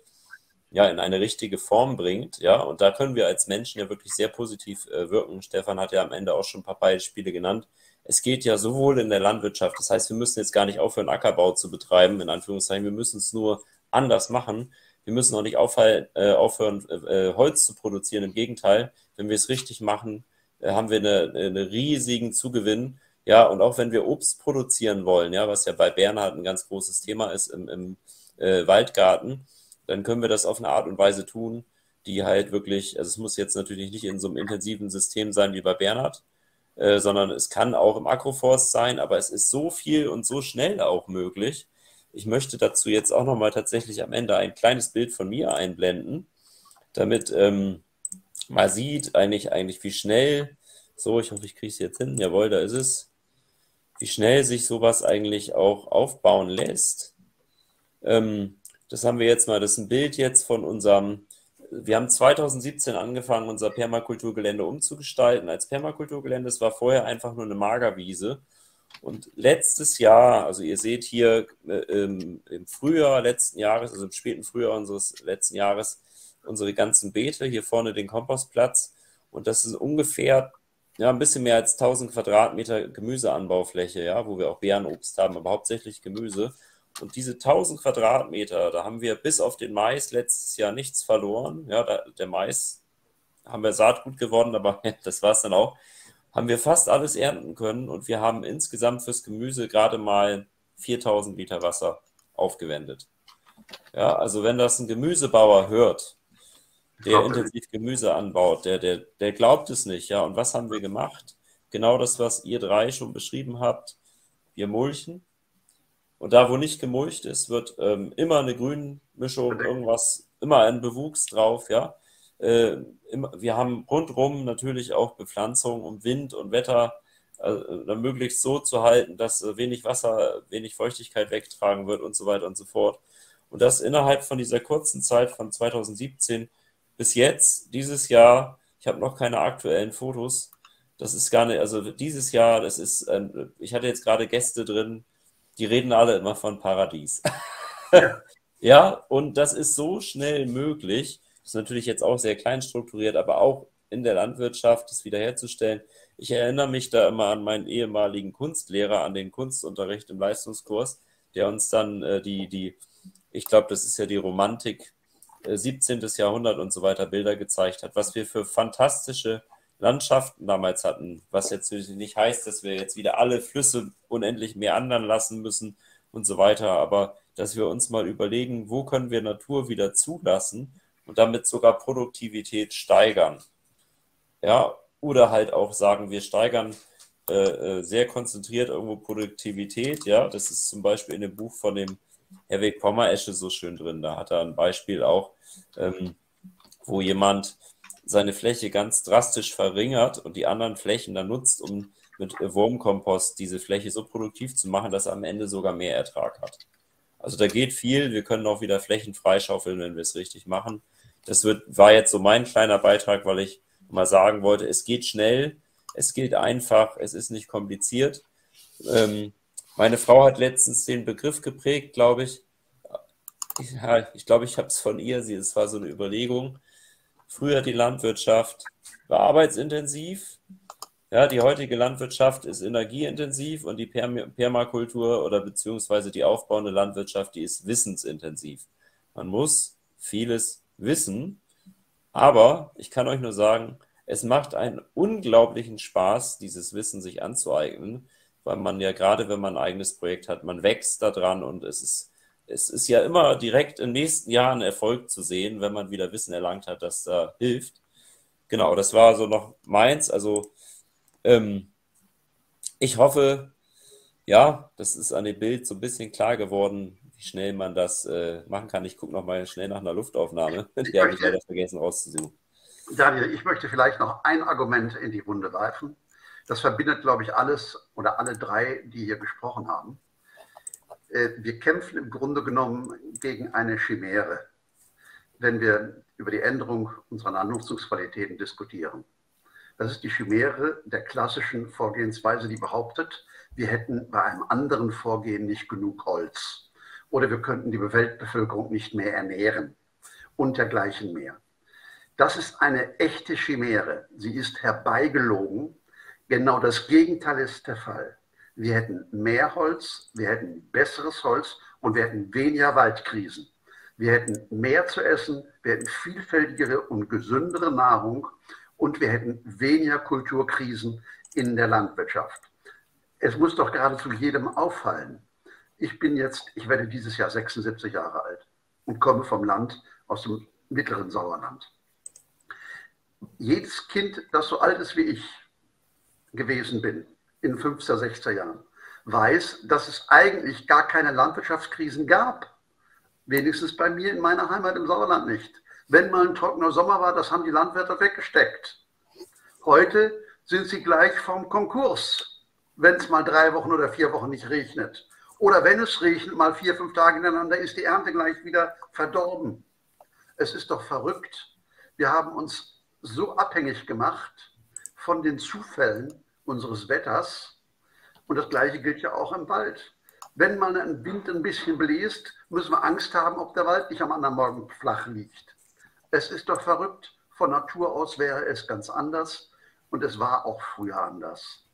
ja, in eine richtige Form bringt. Ja, und da können wir als Menschen ja wirklich sehr positiv äh, wirken. Stefan hat ja am Ende auch schon ein paar Beispiele genannt. Es geht ja sowohl in der Landwirtschaft, das heißt, wir müssen jetzt gar nicht aufhören, Ackerbau zu betreiben, in Anführungszeichen, wir müssen es nur anders machen wir müssen auch nicht aufhören, äh, aufhören äh, Holz zu produzieren. Im Gegenteil, wenn wir es richtig machen, äh, haben wir einen eine riesigen Zugewinn. Ja, und auch wenn wir Obst produzieren wollen, ja, was ja bei Bernhard ein ganz großes Thema ist im, im äh, Waldgarten, dann können wir das auf eine Art und Weise tun, die halt wirklich, also es muss jetzt natürlich nicht in so einem intensiven System sein wie bei Bernhard, äh, sondern es kann auch im Agroforst sein, aber es ist so viel und so schnell auch möglich, ich möchte dazu jetzt auch nochmal tatsächlich am Ende ein kleines Bild von mir einblenden, damit ähm, man sieht eigentlich, eigentlich, wie schnell, so, ich hoffe, ich kriege es jetzt hin, jawohl, da ist es, wie schnell sich sowas eigentlich auch aufbauen lässt. Ähm, das haben wir jetzt mal, das ist ein Bild jetzt von unserem, wir haben 2017 angefangen, unser Permakulturgelände umzugestalten als Permakulturgelände. Es war vorher einfach nur eine Magerwiese. Und letztes Jahr, also ihr seht hier äh, im, im, Frühjahr letzten Jahres, also im späten Frühjahr unseres letzten Jahres, unsere ganzen Beete, hier vorne den Kompostplatz. Und das ist ungefähr ja, ein bisschen mehr als 1000 Quadratmeter Gemüseanbaufläche, ja, wo wir auch Beerenobst haben, aber hauptsächlich Gemüse. Und diese 1000 Quadratmeter, da haben wir bis auf den Mais letztes Jahr nichts verloren. Ja, da, der Mais haben wir Saatgut geworden, aber [laughs] das war es dann auch haben wir fast alles ernten können und wir haben insgesamt fürs Gemüse gerade mal 4000 Liter Wasser aufgewendet. Ja, also wenn das ein Gemüsebauer hört, der intensiv Gemüse anbaut, der, der, der glaubt es nicht. Ja, und was haben wir gemacht? Genau das, was ihr drei schon beschrieben habt. Wir mulchen. Und da, wo nicht gemulcht ist, wird ähm, immer eine Grünmischung, irgendwas, immer ein Bewuchs drauf, ja. Äh, wir haben rundherum natürlich auch Bepflanzung, um Wind und Wetter äh, möglichst so zu halten, dass äh, wenig Wasser, wenig Feuchtigkeit wegtragen wird und so weiter und so fort. Und das innerhalb von dieser kurzen Zeit von 2017 bis jetzt, dieses Jahr, ich habe noch keine aktuellen Fotos, das ist gar nicht, also dieses Jahr, das ist, ähm, ich hatte jetzt gerade Gäste drin, die reden alle immer von Paradies. Ja. [laughs] ja, und das ist so schnell möglich ist natürlich jetzt auch sehr klein strukturiert, aber auch in der Landwirtschaft das wiederherzustellen. Ich erinnere mich da immer an meinen ehemaligen Kunstlehrer, an den Kunstunterricht im Leistungskurs, der uns dann äh, die, die, ich glaube, das ist ja die Romantik, äh, 17. Jahrhundert und so weiter Bilder gezeigt hat, was wir für fantastische Landschaften damals hatten, was jetzt nicht heißt, dass wir jetzt wieder alle Flüsse unendlich mehr andern lassen müssen und so weiter, aber dass wir uns mal überlegen, wo können wir Natur wieder zulassen und damit sogar Produktivität steigern. Ja, oder halt auch sagen, wir steigern äh, äh, sehr konzentriert irgendwo Produktivität. Ja, das ist zum Beispiel in dem Buch von dem Herweg Pommeresche so schön drin. Da hat er ein Beispiel auch, ähm, wo jemand seine Fläche ganz drastisch verringert und die anderen Flächen dann nutzt, um mit Wurmkompost diese Fläche so produktiv zu machen, dass er am Ende sogar mehr Ertrag hat. Also da geht viel. Wir können auch wieder Flächen freischaufeln, wenn wir es richtig machen. Das wird, war jetzt so mein kleiner Beitrag, weil ich mal sagen wollte, es geht schnell, es geht einfach, es ist nicht kompliziert. Ähm, meine Frau hat letztens den Begriff geprägt, glaube ich. Ja, ich glaube, ich habe es von ihr, sie, es war so eine Überlegung. Früher die Landwirtschaft war arbeitsintensiv. Ja, die heutige Landwirtschaft ist energieintensiv und die Permakultur oder beziehungsweise die aufbauende Landwirtschaft, die ist wissensintensiv. Man muss vieles wissen. Aber ich kann euch nur sagen, es macht einen unglaublichen Spaß, dieses Wissen sich anzueignen, weil man ja gerade, wenn man ein eigenes Projekt hat, man wächst daran und es ist, es ist ja immer direkt im nächsten Jahr ein Erfolg zu sehen, wenn man wieder Wissen erlangt hat, das da hilft. Genau, das war so noch meins. Also ähm, ich hoffe, ja, das ist an dem Bild so ein bisschen klar geworden, wie schnell man das äh, machen kann. Ich gucke nochmal schnell nach einer Luftaufnahme. [laughs] Die habe ich leider vergessen rauszusuchen. Daniel, ich möchte vielleicht noch ein Argument in die Runde werfen. Das verbindet, glaube ich, alles oder alle drei, die hier gesprochen haben. Äh, wir kämpfen im Grunde genommen gegen eine Chimäre, wenn wir über die Änderung unserer Landnutzungsqualitäten diskutieren. Das ist die Chimäre der klassischen Vorgehensweise, die behauptet, wir hätten bei einem anderen Vorgehen nicht genug Holz oder wir könnten die Weltbevölkerung nicht mehr ernähren und dergleichen mehr. Das ist eine echte Chimäre. Sie ist herbeigelogen. Genau das Gegenteil ist der Fall. Wir hätten mehr Holz, wir hätten besseres Holz und wir hätten weniger Waldkrisen. Wir hätten mehr zu essen, wir hätten vielfältigere und gesündere Nahrung und wir hätten weniger Kulturkrisen in der Landwirtschaft. Es muss doch geradezu jedem auffallen. Ich bin jetzt, ich werde dieses Jahr 76 Jahre alt und komme vom Land aus dem mittleren Sauerland. Jedes Kind, das so alt ist wie ich gewesen bin, in 15, 16 Jahren, weiß, dass es eigentlich gar keine Landwirtschaftskrisen gab. Wenigstens bei mir in meiner Heimat im Sauerland nicht. Wenn mal ein trockener Sommer war, das haben die Landwirte weggesteckt. Heute sind sie gleich vom Konkurs, wenn es mal drei Wochen oder vier Wochen nicht regnet. Oder wenn es regnet, mal vier, fünf Tage ineinander, ist die Ernte gleich wieder verdorben. Es ist doch verrückt. Wir haben uns so abhängig gemacht von den Zufällen unseres Wetters. Und das Gleiche gilt ja auch im Wald. Wenn mal ein Wind ein bisschen bläst, müssen wir Angst haben, ob der Wald nicht am anderen Morgen flach liegt. Es ist doch verrückt. Von Natur aus wäre es ganz anders und es war auch früher anders.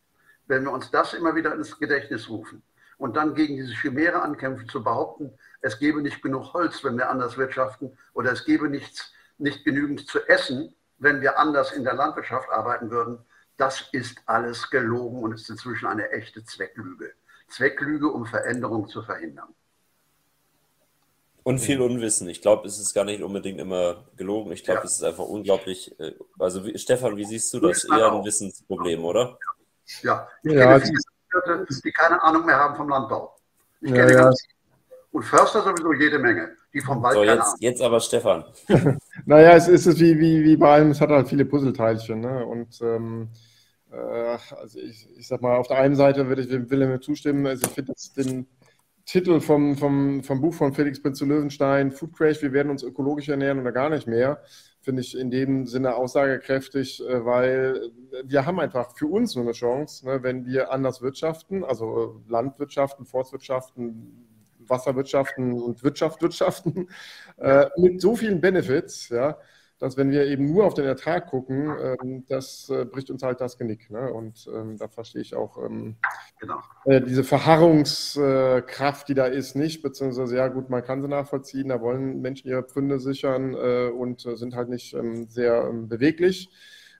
Wenn wir uns das immer wieder ins Gedächtnis rufen und dann gegen diese Chimäre ankämpfen, zu behaupten, es gebe nicht genug Holz, wenn wir anders wirtschaften oder es gebe nichts, nicht genügend zu essen, wenn wir anders in der Landwirtschaft arbeiten würden, das ist alles gelogen und ist inzwischen eine echte Zwecklüge. Zwecklüge, um Veränderungen zu verhindern. Und viel Unwissen. Ich glaube, es ist gar nicht unbedingt immer gelogen. Ich glaube, ja. es ist einfach unglaublich. Äh, also, wie, Stefan, wie siehst du das? Eher ein Wissensproblem, oder? Ja, ich ja, kenne viele die keine Ahnung mehr haben vom Landbau. Ich kenne ja, ja. Und Förster sowieso jede Menge, die vom Wald so, jetzt, jetzt aber Stefan. [laughs] naja, es ist wie, wie, wie bei allem, es hat halt viele Puzzleteilchen. Ne? Und ähm, äh, also ich, ich sag mal, auf der einen Seite würde ich dem Willem zustimmen. Also ich finde den Titel vom, vom, vom Buch von Felix Prinz zu Löwenstein, Food Crash, wir werden uns ökologisch ernähren oder gar nicht mehr, finde ich in dem Sinne aussagekräftig, äh, weil wir haben einfach für uns nur eine Chance, ne, wenn wir anders wirtschaften, also Landwirtschaften, Forstwirtschaften, Wasserwirtschaften und Wirtschaft wirtschaften, [laughs] äh, mit so vielen Benefits, ja, dass wenn wir eben nur auf den Ertrag gucken, ähm, das äh, bricht uns halt das Genick. Ne? Und ähm, da verstehe ich auch ähm, genau. äh, diese Verharrungskraft, die da ist, nicht, beziehungsweise ja gut, man kann sie nachvollziehen, da wollen Menschen ihre Pfründe sichern äh, und äh, sind halt nicht ähm, sehr ähm, beweglich.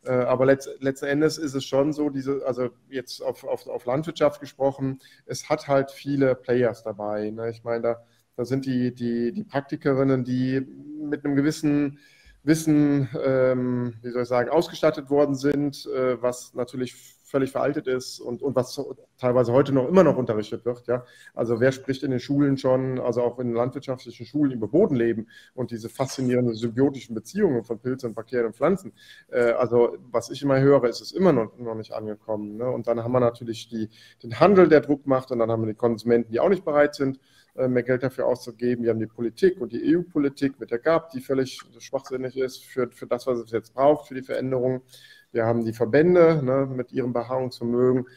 Äh, aber letzt, letzten Endes ist es schon so, diese, also jetzt auf, auf, auf Landwirtschaft gesprochen, es hat halt viele Players dabei. Ne? Ich meine, da, da sind die, die, die Praktikerinnen, die mit einem gewissen Wissen, ähm, wie soll ich sagen, ausgestattet worden sind, äh, was natürlich völlig veraltet ist und, und was teilweise heute noch immer noch unterrichtet wird. Ja? Also wer spricht in den Schulen schon, also auch in landwirtschaftlichen Schulen über Bodenleben und diese faszinierenden symbiotischen Beziehungen von Pilzen, Bakterien und Pflanzen. Äh, also was ich immer höre, ist es immer noch, noch nicht angekommen. Ne? Und dann haben wir natürlich die, den Handel, der Druck macht und dann haben wir die Konsumenten, die auch nicht bereit sind, äh, mehr Geld dafür auszugeben. Wir haben die Politik und die EU-Politik mit der GAP, die völlig schwachsinnig ist für, für das, was es jetzt braucht, für die Veränderung. Wir haben die Verbände ne, mit ihrem Beharrungsvermögen.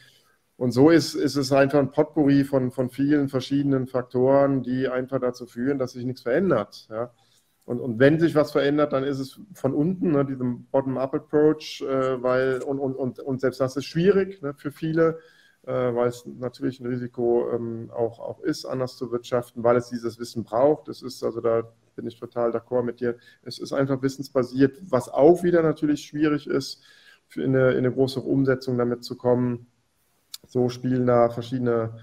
Und so ist, ist es einfach ein Potpourri von, von vielen verschiedenen Faktoren, die einfach dazu führen, dass sich nichts verändert. Ja. Und, und wenn sich was verändert, dann ist es von unten, ne, diesem Bottom-up-Approach, äh, weil, und, und, und, und selbst das ist schwierig ne, für viele äh, weil es natürlich ein Risiko ähm, auch, auch ist, anders zu wirtschaften, weil es dieses Wissen braucht. Es ist, also da bin ich total d'accord mit dir, es ist einfach wissensbasiert, was auch wieder natürlich schwierig ist, in eine, in eine große Umsetzung damit zu kommen. So spielen da verschiedene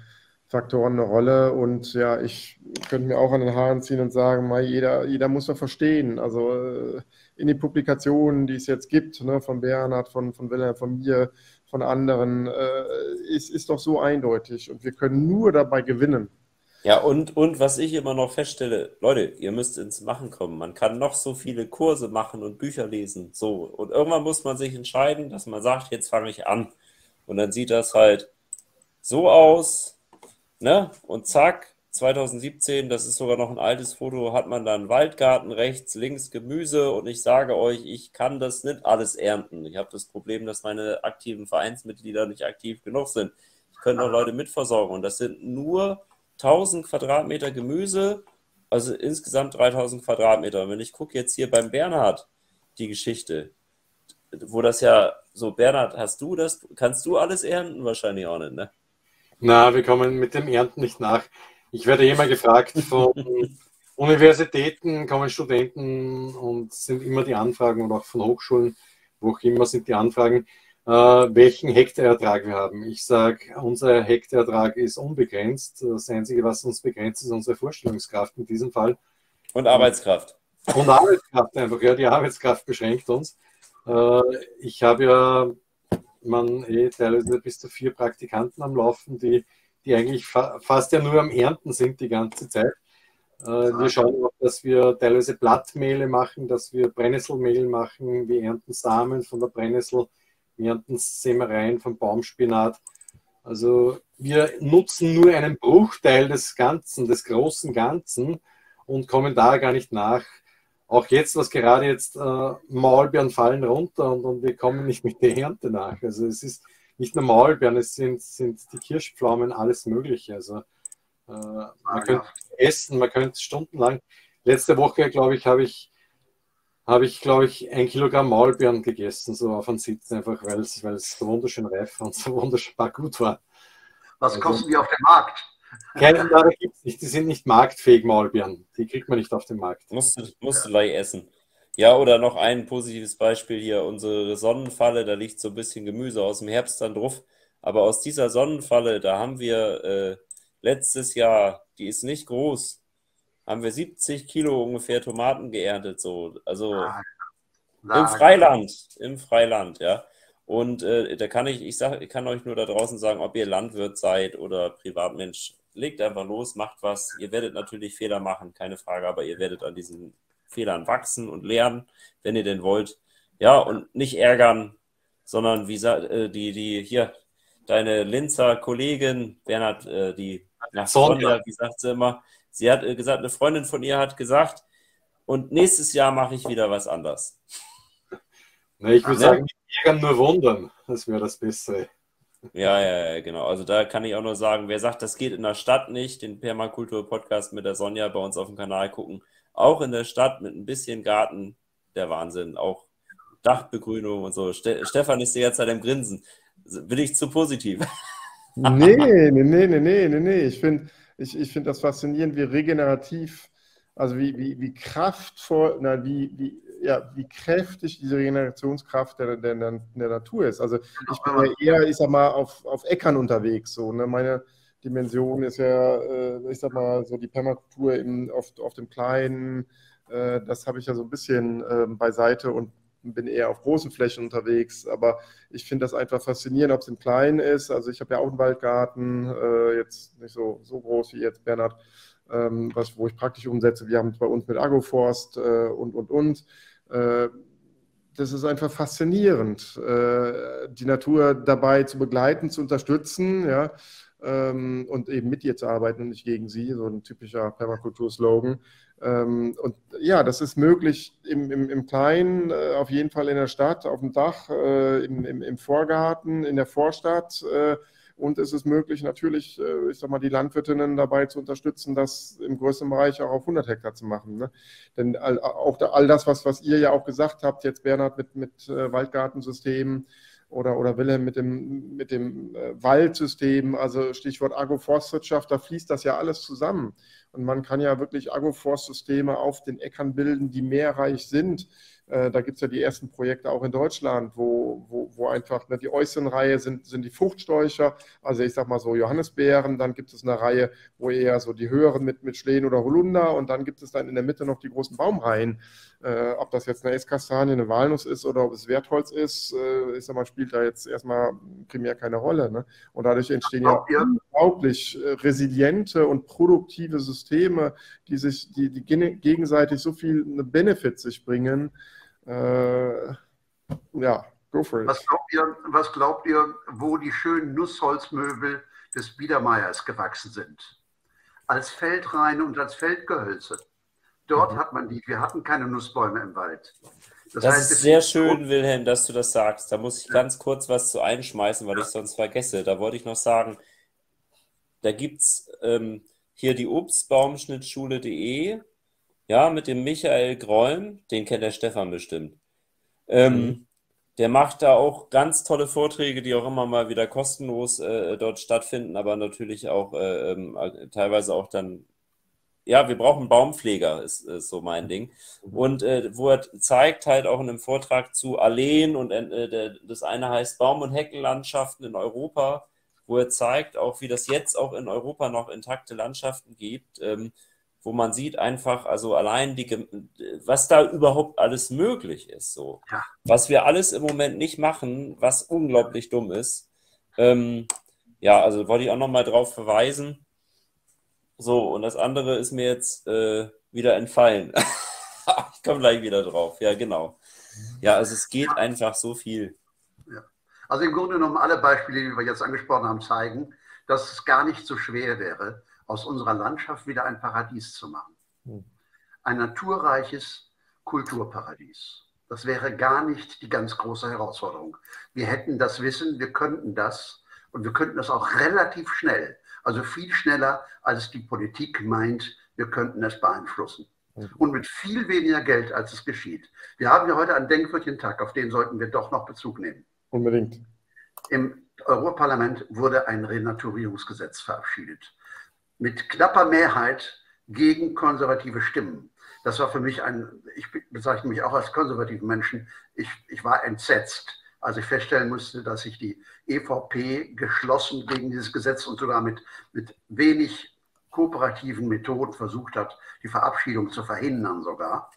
Faktoren eine Rolle. Und ja, ich könnte mir auch an den Haaren ziehen und sagen, mal, jeder, jeder muss doch verstehen. Also äh, in den Publikationen, die es jetzt gibt, ne, von Bernhard, von, von Wilhelm, von mir, von anderen, äh, ist, ist doch so eindeutig. Und wir können nur dabei gewinnen, Ja, und, und was ich immer noch feststelle, Leute, ihr müsst ins Machen kommen. Man kann noch so viele Kurse machen und Bücher lesen. So. Und irgendwann muss man sich entscheiden, dass man sagt, jetzt fange ich an. Und dann sieht das halt so aus, ne? Und zack, 2017, das ist sogar noch ein altes Foto, hat man dann Waldgarten rechts, links Gemüse und ich sage euch, ich kann das nicht alles ernten. Ich habe das Problem, dass meine aktiven Vereinsmitglieder nicht aktiv genug sind. Ich könnte noch Leute mitversorgen und das sind nur 1000 Quadratmeter Gemüse, also insgesamt 3000 Quadratmeter. Und wenn ich gucke jetzt hier beim Bernhard die Geschichte, wo das ja so, Bernhard, hast du das, kannst du alles ernten? Wahrscheinlich auch nicht, ne? Na, wir kommen mit dem Ernten nicht nach. Ich werde immer gefragt von [laughs] Universitäten, kommen Studenten und sind immer die Anfragen und auch von Hochschulen, wo auch immer sind die Anfragen, äh, welchen Hektarertrag wir haben. Ich sage, unser Hektarertrag ist unbegrenzt. Das Einzige, was uns begrenzt, ist unsere Vorstellungskraft in diesem Fall. Und Arbeitskraft. Und Arbeitskraft einfach, ja, die Arbeitskraft beschränkt uns. Äh, ich habe ja man eh teilweise bis zu vier Praktikanten am Laufen, die, die eigentlich fa fast ja nur am Ernten sind die ganze Zeit. Äh, wir schauen auch, dass wir teilweise Blattmehle machen, dass wir Brennnesselmehl machen, wir ernten Samen von der Brennnessel, wir ernten Sämereien vom Baumspinat. Also wir nutzen nur einen Bruchteil des Ganzen, des großen Ganzen und kommen da gar nicht nach, auch jetzt, was gerade jetzt äh, Maulbeeren fallen runter und, und, wir kommen nicht mit der Ernte nach. Also es ist nicht nur Maulbeeren, es sind, sind die Kirschpflaumen, alles Mögliche. Also äh, man ah, könnte essen, man könnte stundenlang. Letzte Woche, glaube ich, habe ich, habe ich, glaube ich, ein Kilogramm Maulbeeren gegessen, so auf einem Sitz, einfach weil es, weil es so wunderschön reif und so wunderschön gut war. Was also, kosten die auf dem Markt? Keine gibt es nicht. Die sind nicht marktfähig, Maulbeeren. Die kriegt man nicht auf dem Markt. Musst du, musst du gleich essen. Ja, oder noch ein positives Beispiel hier. Unsere Sonnenfalle, da liegt so ein bisschen Gemüse aus dem Herbst dann drauf. Aber aus dieser Sonnenfalle, da haben wir äh, letztes Jahr, die ist nicht groß, haben wir 70 Kilo ungefähr Tomaten geerntet. So. Also ah, im Freiland. Im Freiland, ja. Und äh, da kann ich, ich sag, ich kann euch nur da draußen sagen, ob ihr Landwirt seid oder Privatmensch, legt einfach los, macht was. Ihr werdet natürlich Fehler machen, keine Frage, aber ihr werdet an diesen Fehlern wachsen und lernen, wenn ihr denn wollt. Ja, und nicht ärgern, sondern wie äh, die, die hier, deine Linzer Kollegin, Bernhard, äh, die nach Sonja, wie sagt sie immer, sie hat äh, gesagt, eine Freundin von ihr hat gesagt, und nächstes Jahr mache ich wieder was anders. [laughs] Na, ich würde ne? sagen, nicht ärgern, nur wundern. Das wäre das Bessere. Ja, ja, ja, genau. Also da kann ich auch nur sagen, wer sagt, das geht in der Stadt nicht, den Permakultur-Podcast mit der Sonja bei uns auf dem Kanal gucken. Auch in der Stadt mit ein bisschen Garten, der Wahnsinn. Auch Dachbegrünung und so. Ste Stefan ist die ganze Zeit im Grinsen. Bin ich zu positiv? nee, nee, nee, nee, nee, nee. Ich finde ich, ich find das faszinierend, wie regenerativ, also wie, wie, wie kraftvoll, na, wie, wie ja, wie kräftig diese Regenerationskraft der, der, der, Natur ist. Also ich bin ja eher, ich sag mal, auf, auf Äckern unterwegs. So, ne? Meine Dimension ist ja, äh, ich sag mal, so die Permakultur eben auf, auf dem Kleinen. Äh, das habe ich ja so ein bisschen äh, beiseite und bin eher auf großen Flächen unterwegs. Aber ich finde das einfach faszinierend, ob es im Kleinen ist. Also ich habe ja auch einen Waldgarten, äh, jetzt nicht so, so groß wie jetzt Bernhard ähm, was, wo ich praktisch umsetze. Wir haben es bei uns mit Agroforst äh, und, und, und. Äh, das ist einfach faszinierend, äh, die Natur dabei zu begleiten, zu unterstützen, ja, ähm, und eben mit ihr zu arbeiten und nicht gegen sie, so ein typischer Permakultur-Slogan. Ähm, und ja, das ist möglich im, im, im Kleinen, äh, auf jeden Fall in der Stadt, auf dem Dach, äh, im, im, im Vorgarten, in der Vorstadt. Äh, und es ist möglich, natürlich, äh, ich sag mal, die Landwirtinnen dabei zu unterstützen, das im größeren Bereich auch auf 100 Hektar zu machen. Ne? Denn all, auch da, all das, was, was ihr ja auch gesagt habt, jetzt Bernhard mit, mit äh, Waldgartensystemen oder, oder Wilhelm mit dem, mit dem äh, Waldsystem, also Stichwort Agroforstwirtschaft, da fließt das ja alles zusammen. Und man kann ja wirklich Agroforstsysteme auf den Äckern bilden, die mehrreich sind Äh, da gibt es ja die ersten Projekte auch in Deutschland, wo, wo, wo einfach ne, die äußeren Reihe sind, sind die Fruchtsträucher, also ich sag mal so Johannisbeeren, dann gibt es eine Reihe, wo eher so die höheren mit, mit Schlehen oder Holunder und dann gibt es dann in der Mitte noch die großen Baumreihen. Äh, ob das jetzt eine Esskastanie, eine Walnuss ist oder ob es Wertholz ist, äh, ich sag mal, spielt da jetzt erstmal primär keine Rolle. Ne? Und dadurch entstehen ja unglaublich äh, resiliente und produktive Systeme, die sich, die, die gegenseitig so viel Benefit sich bringen. Äh, ja, go for it. Was glaubt, ihr, was glaubt ihr, wo die schönen Nussholzmöbel des Biedermeiers gewachsen sind? Als Feldreine und als Feldgehölze. Dort mhm. hat man die. Wir hatten keine Nussbäume im Wald. Das, das heißt, ist sehr schön, Wilhelm, dass du das sagst. Da muss ich ganz kurz was zu einschmeißen, weil ich sonst vergesse. Da wollte ich noch sagen, da gibt es ähm, hier die Obstbaumschnittschule.de, ja, mit dem Michael Grolm, den kennt der Stefan bestimmt. Ähm, mhm. Der macht da auch ganz tolle Vorträge, die auch immer mal wieder kostenlos äh, dort stattfinden, aber natürlich auch äh, äh, teilweise auch dann ja, wir brauchen Baumpfleger, ist, ist so mein Ding. Mhm. Und äh, wo er zeigt halt auch in einem Vortrag zu Alleen und äh, das eine heißt Baum- und Heckenlandschaften in Europa, wo er zeigt auch, wie das jetzt auch in Europa noch intakte Landschaften gibt, ähm, wo man sieht einfach, also allein die, was da überhaupt alles möglich ist, so. Ja. Was wir alles im Moment nicht machen, was unglaublich dumm ist. Ähm, ja, also wollte ich auch nochmal drauf verweisen. So, und das andere ist mir jetzt äh, wieder entfallen. [laughs] ich komme gleich wieder drauf. Ja, genau. Ja, also es geht einfach so viel. Ja. Also im Grunde genommen alle Beispiele, die wir jetzt angesprochen haben, zeigen, dass es gar nicht so schwer wäre, aus unserer Landschaft wieder ein Paradies zu machen. Hm. Ein naturreiches Kulturparadies. Das wäre gar nicht die ganz große Herausforderung. Wir hätten das Wissen, wir könnten das und wir könnten das auch relativ schnell. Also viel schneller, als die Politik meint, wir könnten es beeinflussen. Und mit viel weniger Geld, als es geschieht. Wir haben ja heute einen denkwürdigen Tag, auf den sollten wir doch noch Bezug nehmen. Unbedingt. Im Europaparlament wurde ein Renaturierungsgesetz verabschiedet. Mit knapper Mehrheit gegen konservative Stimmen. Das war für mich ein, ich bezeichne mich auch als konservativen Menschen, ich, ich war entsetzt als ich feststellen musste, dass sich die EVP geschlossen gegen dieses Gesetz und sogar mit, mit wenig kooperativen Methoden versucht hat, die Verabschiedung zu verhindern sogar.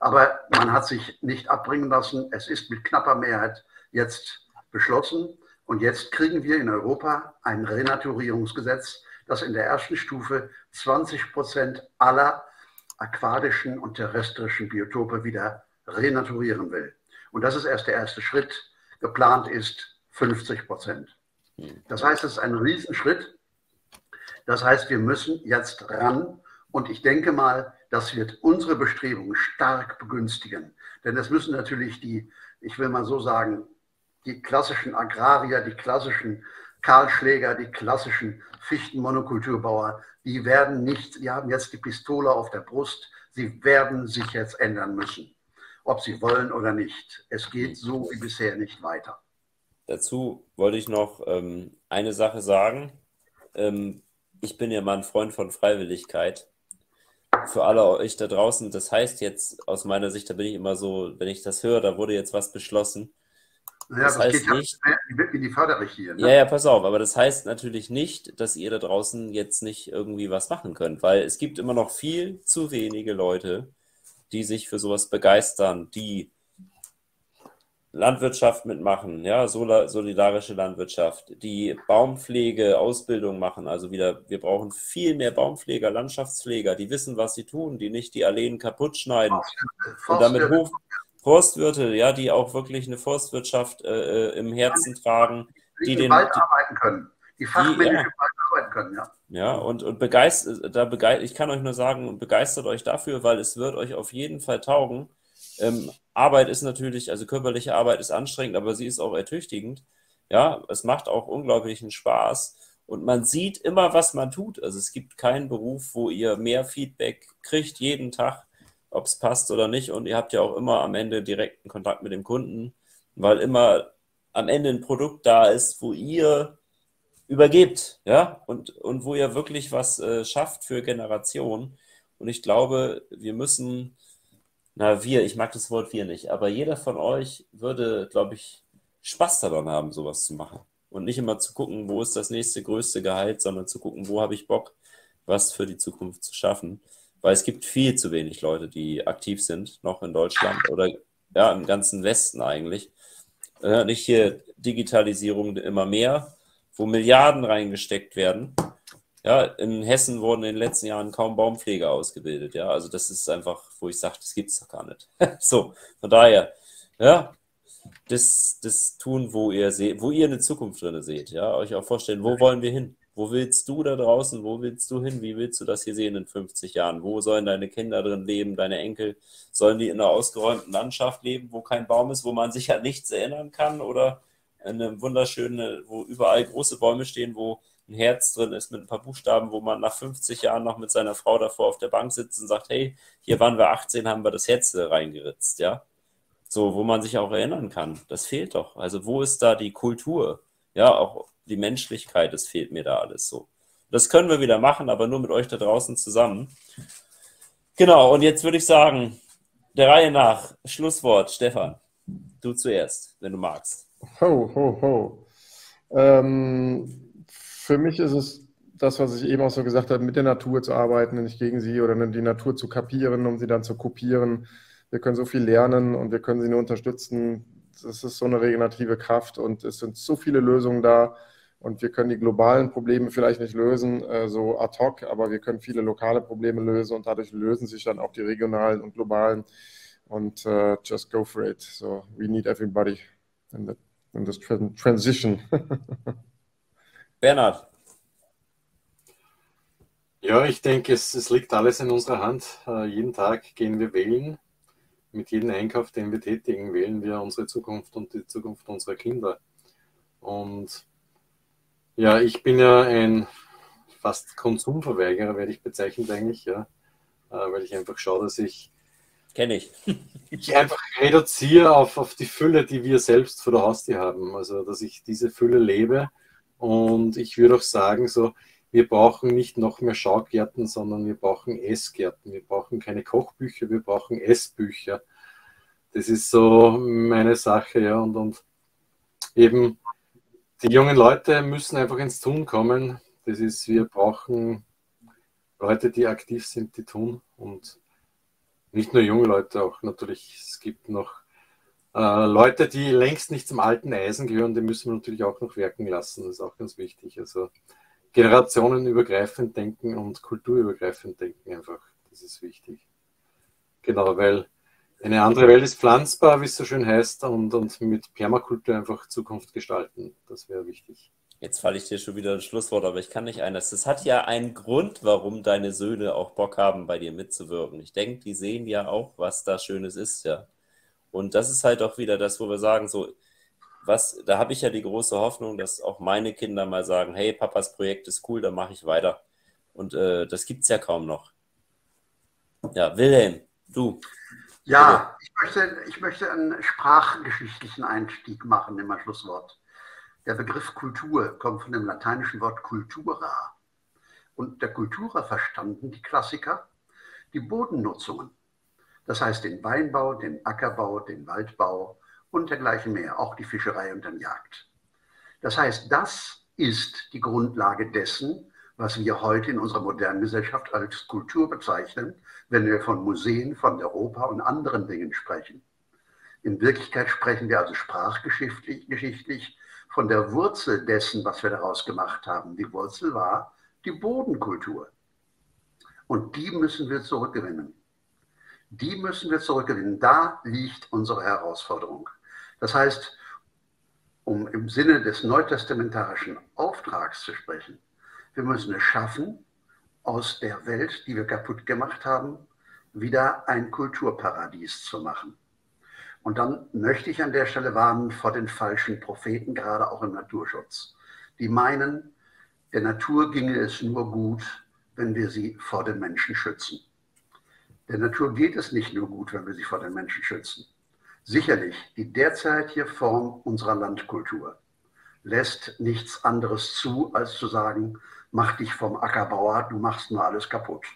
Aber man hat sich nicht abbringen lassen. Es ist mit knapper Mehrheit jetzt beschlossen. Und jetzt kriegen wir in Europa ein Renaturierungsgesetz, das in der ersten Stufe 20 Prozent aller aquatischen und terrestrischen Biotope wieder renaturieren will. Und das ist erst der erste Schritt Geplant ist 50 Prozent. Das heißt, es ist ein Riesenschritt. Das heißt, wir müssen jetzt ran. Und ich denke mal, das wird unsere Bestrebungen stark begünstigen. Denn es müssen natürlich die, ich will mal so sagen, die klassischen Agrarier, die klassischen Kahlschläger, die klassischen Fichtenmonokulturbauer, die werden nicht, die haben jetzt die Pistole auf der Brust, sie werden sich jetzt ändern müssen ob sie wollen oder nicht. Es geht so wie bisher nicht weiter. Dazu wollte ich noch ähm, eine Sache sagen. Ähm, ich bin ja mal ein Freund von Freiwilligkeit. Für alle euch da draußen, das heißt jetzt aus meiner Sicht, da bin ich immer so, wenn ich das höre, da wurde jetzt was beschlossen. Ja, das, das heißt nicht, in die Förderrichtlinie. Ne? Ja, ja, pass auf, aber das heißt natürlich nicht, dass ihr da draußen jetzt nicht irgendwie was machen könnt, weil es gibt immer noch viel zu wenige Leute, die sich für sowas begeistern, die Landwirtschaft mitmachen, ja, solidarische Landwirtschaft, die Baumpflege, Ausbildung machen, also wieder, wir brauchen viel mehr Baumpfleger, Landschaftspfleger, die wissen, was sie tun, die nicht die Alleen kaputt schneiden und damit hoch, Forstwirte, ja, die auch wirklich eine Forstwirtschaft äh, äh im Herzen tragen, die, die den Wald arbeiten können, die fachmännisch ja. arbeiten können, ja. Ja, und, und begeistert, da begeistert, ich kann euch nur sagen, begeistert euch dafür, weil es wird euch auf jeden Fall taugen. Ähm, Arbeit ist natürlich, also körperliche Arbeit ist anstrengend, aber sie ist auch ertüchtigend. Ja, es macht auch unglaublichen Spaß und man sieht immer, was man tut. Also es gibt keinen Beruf, wo ihr mehr Feedback kriegt jeden Tag, ob es passt oder nicht. Und ihr habt ja auch immer am Ende direkten Kontakt mit dem Kunden, weil immer am Ende ein Produkt da ist, wo ihr übergebt, ja, und, und wo ihr wirklich was äh, schafft für Generationen. Und ich glaube, wir müssen na wir, ich mag das Wort wir nicht, aber jeder von euch würde, glaube ich, Spaß daran haben, sowas zu machen. Und nicht immer zu gucken, wo ist das nächste größte Gehalt, sondern zu gucken, wo habe ich Bock, was für die Zukunft zu schaffen. Weil es gibt viel zu wenig Leute, die aktiv sind, noch in Deutschland oder ja, im ganzen Westen eigentlich. Äh, nicht hier Digitalisierung immer mehr, wo Milliarden reingesteckt werden. Ja, in Hessen wurden in den letzten Jahren kaum Baumpfleger ausgebildet. Ja, also das ist einfach, wo ich sage, das gibt es doch gar nicht. [laughs] so, von daher, ja, das, das tun, wo ihr seht, wo ihr eine Zukunft drin seht. Ja, euch auch vorstellen, wo wollen wir hin? Wo willst du da draußen? Wo willst du hin? Wie willst du das hier sehen in 50 Jahren? Wo sollen deine Kinder drin leben, deine Enkel? Sollen die in einer ausgeräumten Landschaft leben, wo kein Baum ist, wo man sich an nichts erinnern kann? Oder in einem wunderschönen, wo überall große Bäume stehen, wo ein Herz drin ist mit ein paar Buchstaben, wo man nach 50 Jahren noch mit seiner Frau davor auf der Bank sitzt und sagt, hey, hier waren wir 18, haben wir das Herz reingeritzt, ja? So, wo man sich auch erinnern kann. Das fehlt doch. Also wo ist da die Kultur? Ja, auch die Menschlichkeit, das fehlt mir da alles so. Das können wir wieder machen, aber nur mit euch da draußen zusammen. Genau, und jetzt würde ich sagen, der Reihe nach, Schlusswort, Stefan. Du zuerst, wenn du magst. Ho, ho, ho. Ähm, für mich ist es das, was ich eben auch so gesagt habe, mit der Natur zu arbeiten, nicht gegen sie oder die Natur zu kapieren, um sie dann zu kopieren. Wir können so viel lernen und wir können sie nur unterstützen. Das ist so eine regenerative Kraft und es sind so viele Lösungen da. Und wir können die globalen Probleme vielleicht nicht lösen, äh, so ad hoc, aber wir können viele lokale Probleme lösen und dadurch lösen sich dann auch die regionalen und globalen. Und uh, just go for it. So we need everybody in, the, in this transition. [laughs] Bernhard. Ja, ich denke, es, es, liegt alles in unserer Hand. Uh, jeden Tag gehen wir wählen. Mit jedem Einkauf, den wir tätigen, wählen wir unsere Zukunft und die Zukunft unserer Kinder. Und ja, ich bin ja ein fast Konsumverweigerer, werde ich bezeichnet eigentlich, ja. Äh, weil ich einfach schaue, dass ich. Kenne ich. ich einfach reduziere auf, auf die Fülle, die wir selbst vor der Haustür haben. Also, dass ich diese Fülle lebe. Und ich würde auch sagen, so, wir brauchen nicht noch mehr Schaugärten, sondern wir brauchen Essgärten. Wir brauchen keine Kochbücher, wir brauchen Essbücher. Das ist so meine Sache, ja. Und, und eben die jungen Leute müssen einfach ins Tun kommen. Das ist, wir brauchen Leute, die aktiv sind, die tun. Und nicht nur junge Leute, auch natürlich, es gibt noch äh, Leute, die längst nicht zum alten Eisen gehören, die müssen wir natürlich auch noch wirken lassen. Das ist auch ganz wichtig. Also generationenübergreifend denken und kulturübergreifend denken einfach. Das ist wichtig. Genau, weil eine andere Welt ist pflanzbar, wie es so schön heißt, und, und mit Permakultur einfach Zukunft gestalten. Das wäre wichtig. Jetzt falle ich dir schon wieder ein Schlusswort, aber ich kann nicht anders. Das hat ja einen Grund, warum deine Söhne auch Bock haben, bei dir mitzuwirken. Ich denke, die sehen ja auch, was da Schönes ist, ja. Und das ist halt auch wieder das, wo wir sagen, so, was, da habe ich ja die große Hoffnung, dass auch meine Kinder mal sagen, hey, Papas Projekt ist cool, dann mache ich weiter. Und äh, das gibt es ja kaum noch. Ja, Wilhelm, du. Ja, ich möchte, ich möchte einen sprachgeschichtlichen Einstieg machen in mein Schlusswort. Der Begriff Kultur kommt von dem lateinischen Wort cultura. Und der Kultura verstanden die Klassiker die Bodennutzungen. Das heißt den Weinbau, den Ackerbau, den Waldbau und dergleichen mehr, auch die Fischerei und den Jagd. Das heißt, das ist die Grundlage dessen, was wir heute in unserer modernen Gesellschaft als Kultur bezeichnen, wenn wir von Museen, von Europa und anderen Dingen sprechen. In Wirklichkeit sprechen wir also sprachgeschichtlich von der Wurzel dessen, was wir daraus gemacht haben. Die Wurzel war die Bodenkultur. Und die müssen wir zurückgewinnen. Die müssen wir zurückgewinnen. Da liegt unsere Herausforderung. Das heißt, um im Sinne des neutestamentarischen Auftrags zu sprechen, wir müssen es schaffen, aus der Welt, die wir kaputt gemacht haben, wieder ein Kulturparadies zu machen. Und dann möchte ich an der Stelle warnen vor den falschen Propheten, gerade auch im Naturschutz. Die meinen, der Natur ginge es nur gut, wenn wir sie vor den Menschen schützen. Der Natur geht es nicht nur gut, wenn wir sie vor den Menschen schützen. Sicherlich, die derzeitige Form unserer Landkultur lässt nichts anderes zu, als zu sagen, mach dich vom Ackerbauer, du machst nur alles kaputt.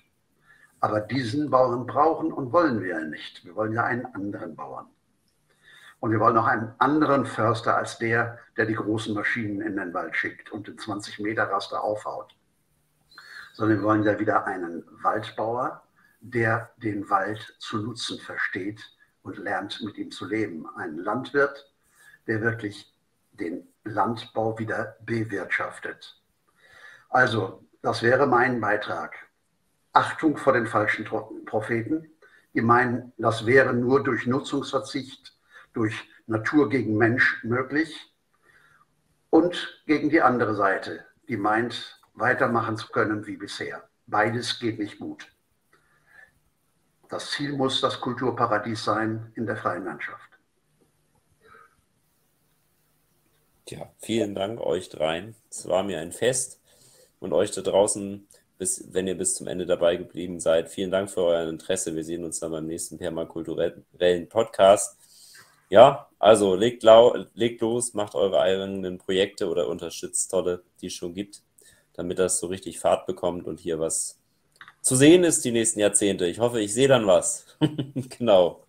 Aber diesen Bauern brauchen und wollen wir ja nicht. Wir wollen ja einen anderen Bauern. Und wir wollen auch einen anderen Förster als der, der die großen Maschinen in den Wald schickt und den 20 Meter Raster aufhaut. Sondern wir wollen ja wieder einen Waldbauer, der den Wald zu nutzen versteht und lernt, mit ihm zu leben. Ein Landwirt, der wirklich den Landbau wieder bewirtschaftet. Also, das wäre mein Beitrag. Achtung vor den falschen Propheten. Die meinen, das wäre nur durch Nutzungsverzicht durch Natur gegen Mensch möglich und gegen die andere Seite, die meint, weitermachen zu können wie bisher. Beides geht nicht gut. Das Ziel muss das Kulturparadies sein in der freien Landschaft. Ja, vielen Dank euch dreien. Es war mir ein Fest und euch da draußen, bis, wenn ihr bis zum Ende dabei geblieben seid. Vielen Dank für euer Interesse. Wir sehen uns dann beim nächsten permakulturellen Podcast. Ja, also legt, lau, legt los, macht eure eigenen Projekte oder unterstützt tolle, die es schon gibt, damit das so richtig Fahrt bekommt und hier was zu sehen ist die nächsten Jahrzehnte. Ich hoffe, ich sehe dann was. [laughs] genau.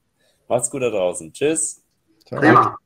Macht's gut da draußen. Tschüss. Ciao. Ja.